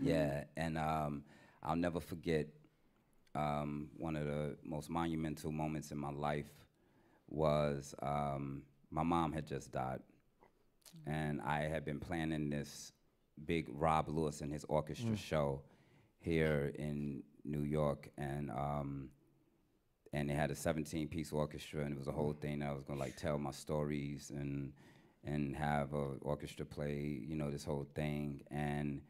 yeah, and um, I'll never forget um, one of the most monumental moments in my life was um, my mom had just died, and I had been planning this big Rob Lewis and his orchestra show here in New York, and um, and they had a 17 piece orchestra, and it was a whole thing. I was gonna like tell my stories and and have a orchestra play, you know, this whole thing, and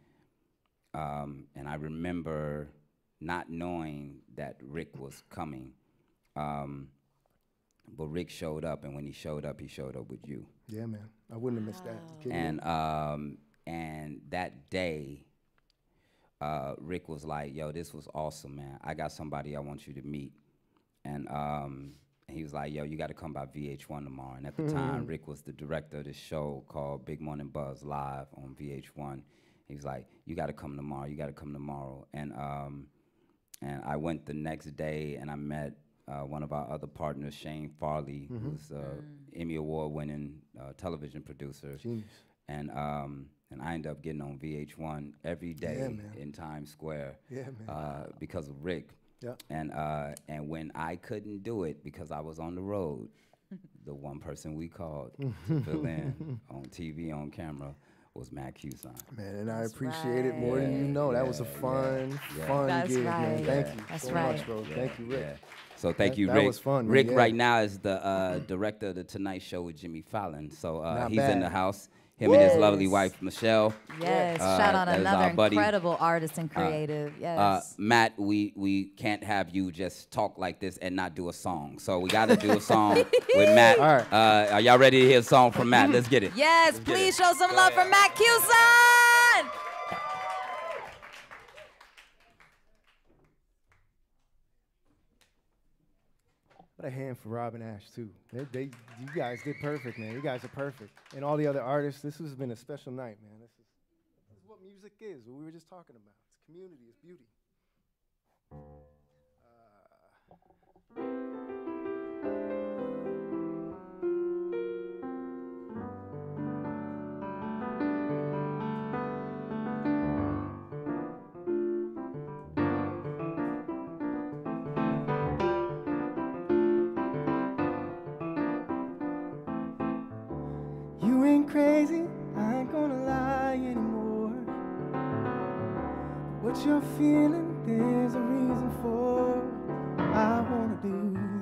um, and I remember not knowing that Rick was coming. Um, but Rick showed up, and when he showed up, he showed up with you. Yeah, man. I wouldn't have missed that. Kidding? And um, and that day, uh, Rick was like, "Yo, this was awesome, man. I got somebody I want you to meet." And um, he was like, "Yo, you got to come by VH1 tomorrow." And at the time, Rick was the director of this show called Big Morning Buzz live on VH1. He was like, "You got to come tomorrow. You got to come tomorrow." And um, and I went the next day, and I met uh, one of our other partners, Shane Farley, who's a Emmy Award-winning uh, television producer Genius. and um, and I ended up getting on VH1 every day man. in Times Square Yeah, man. uh, because of Rick. Yeah. And uh, and when I couldn't do it because I was on the road, the one person we called to fill in on TV on camera was Matt Cusson. Man, and I That's appreciate it more than you right. know. that was a fun, yeah. fun That's gig, man. Thank Yeah. you That's so right. much, bro. Thank you, Rick. Yeah. So thank That- you, that Rick. was fun. Rick Yeah. right now is the uh, director of the Tonight Show with Jimmy Fallon. So uh, Not he's in the house. Him and his lovely wife Michelle. Yes, Uh, shout out that is our another buddy. incredible artist and creative. yes. Uh, Matt, we, we can't have you just talk like this and not do a song. So we got to do a song with Matt. All right. Uh, are y'all ready to hear a song from Matt? Let's get it. yes, get please it. show some Go love for ahead. Matt Cusson. A hand for Robin Ash too. They, they, you guys did perfect, man. You guys are perfect, and all the other artists. This has been a special night, man. This is, this is what music is. What we were just talking about. It's community. It's beauty. you crazy, I ain't gonna lie anymore. What you're feeling, there's a reason for. I wanna do.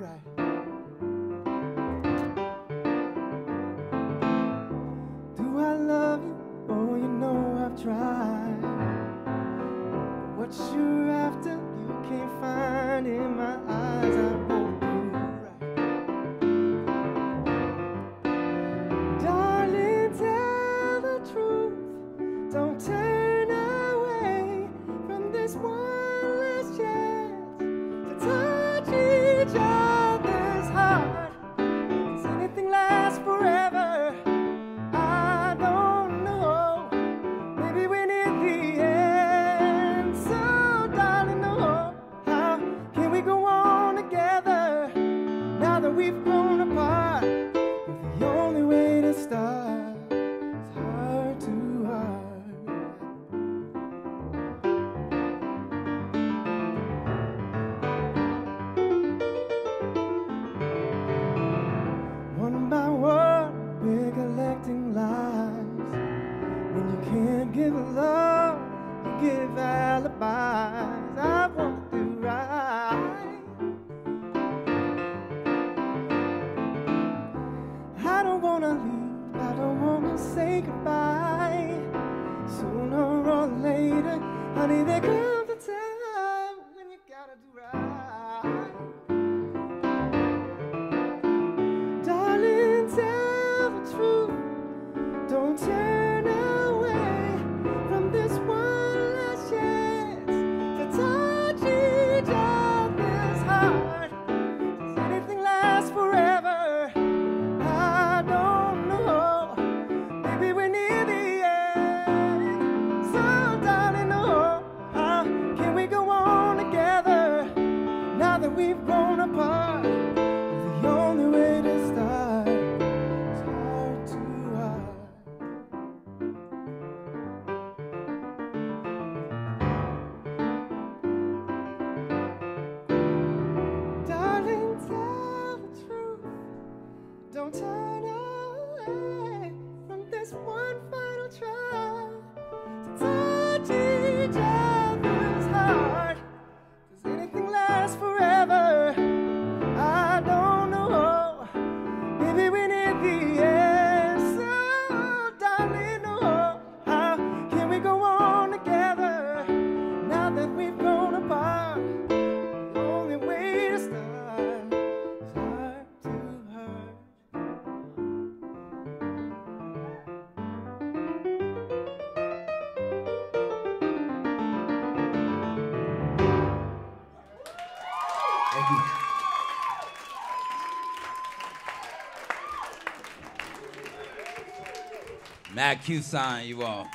Q sign, you all.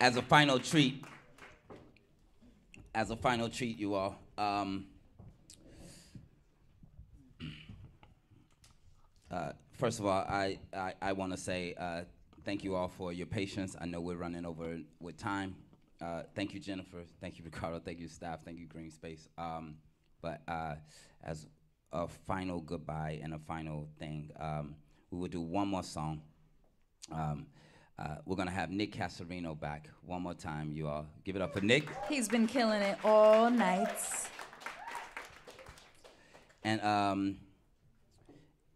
As a final treat, as a final treat, you all, um, uh, first of all, I, I, I want to say uh, thank you all for your patience. I know we're running over with time. Uh, thank you, Jennifer. Thank you, Ricardo. Thank you, staff. Thank you, Greene Space. Um, but uh, as a final goodbye and a final thing, um, we will do one more song. Um, uh, we're gonna have Nick Cassarino back one more time. You all give it up for Nick. He's been killing it all night. And um,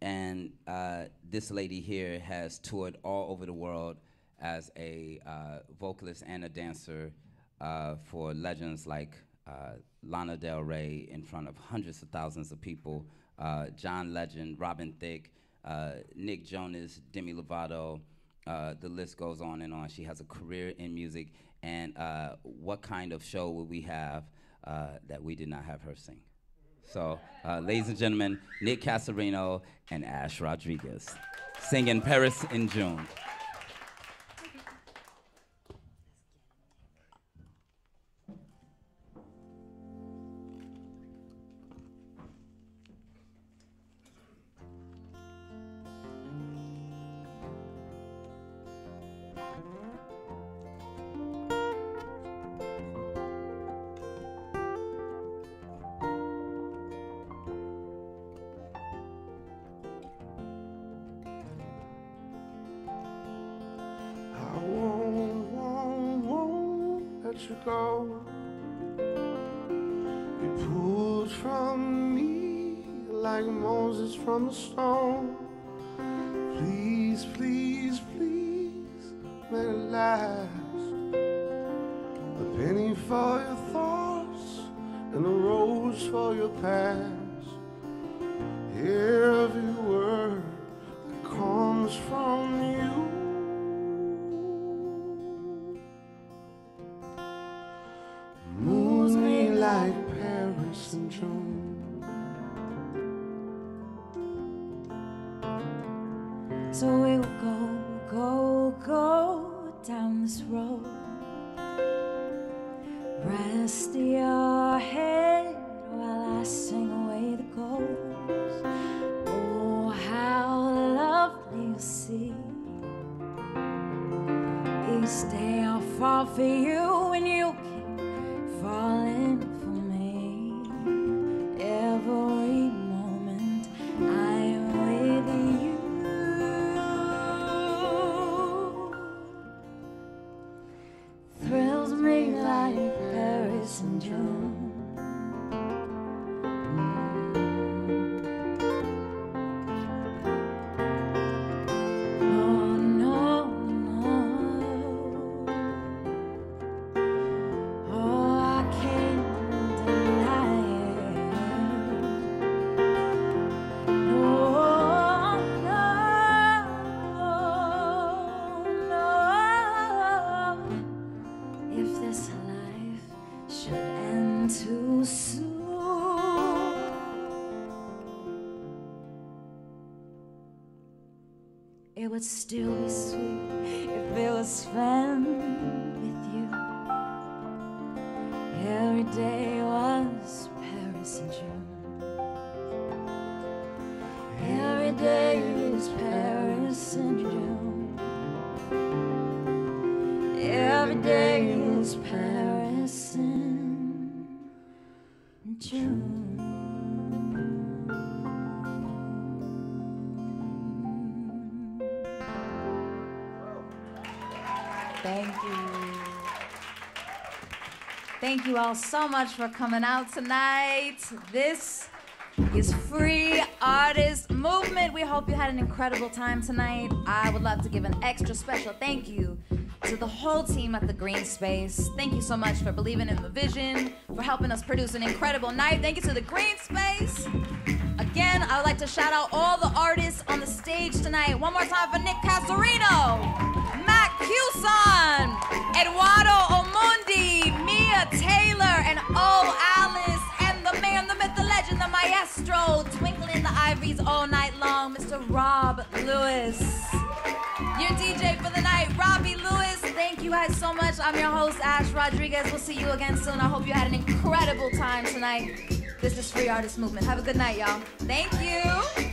and uh, this lady here has toured all over the world as a uh, vocalist and a dancer uh, for legends like uh, Lana Del Rey in front of hundreds of thousands of people, uh, John Legend, Robin Thicke, uh, Nick Jonas, Demi Lovato. Uh, the list goes on and on. She has a career in music, and uh, what kind of show would we have that we did not have her sing? So, ladies and gentlemen, Nick Cassarino and Ash Rodriguez singing Paris in June. Every It you all so much for coming out tonight. This is Free Artist Movement. We hope you had an incredible time tonight. I would love to give an extra special thank you to the whole team at the Greene Space. Thank you so much for believing in the vision, for helping us produce an incredible night. Thank you to the Greene Space. Again, I would like to shout out all the artists on the stage tonight. One more time for Nick Cassarino, Matt Cusson, Eduardo ivories all night long, Mr. Rob Lewis. Your DJ for the night, Robbie Lewis. Thank you guys so much. I'm your host, Ash Rodriguez. We'll see you again soon. I hope you had an incredible time tonight. This is Free Artist Movement. Have a good night, y'all. Thank you.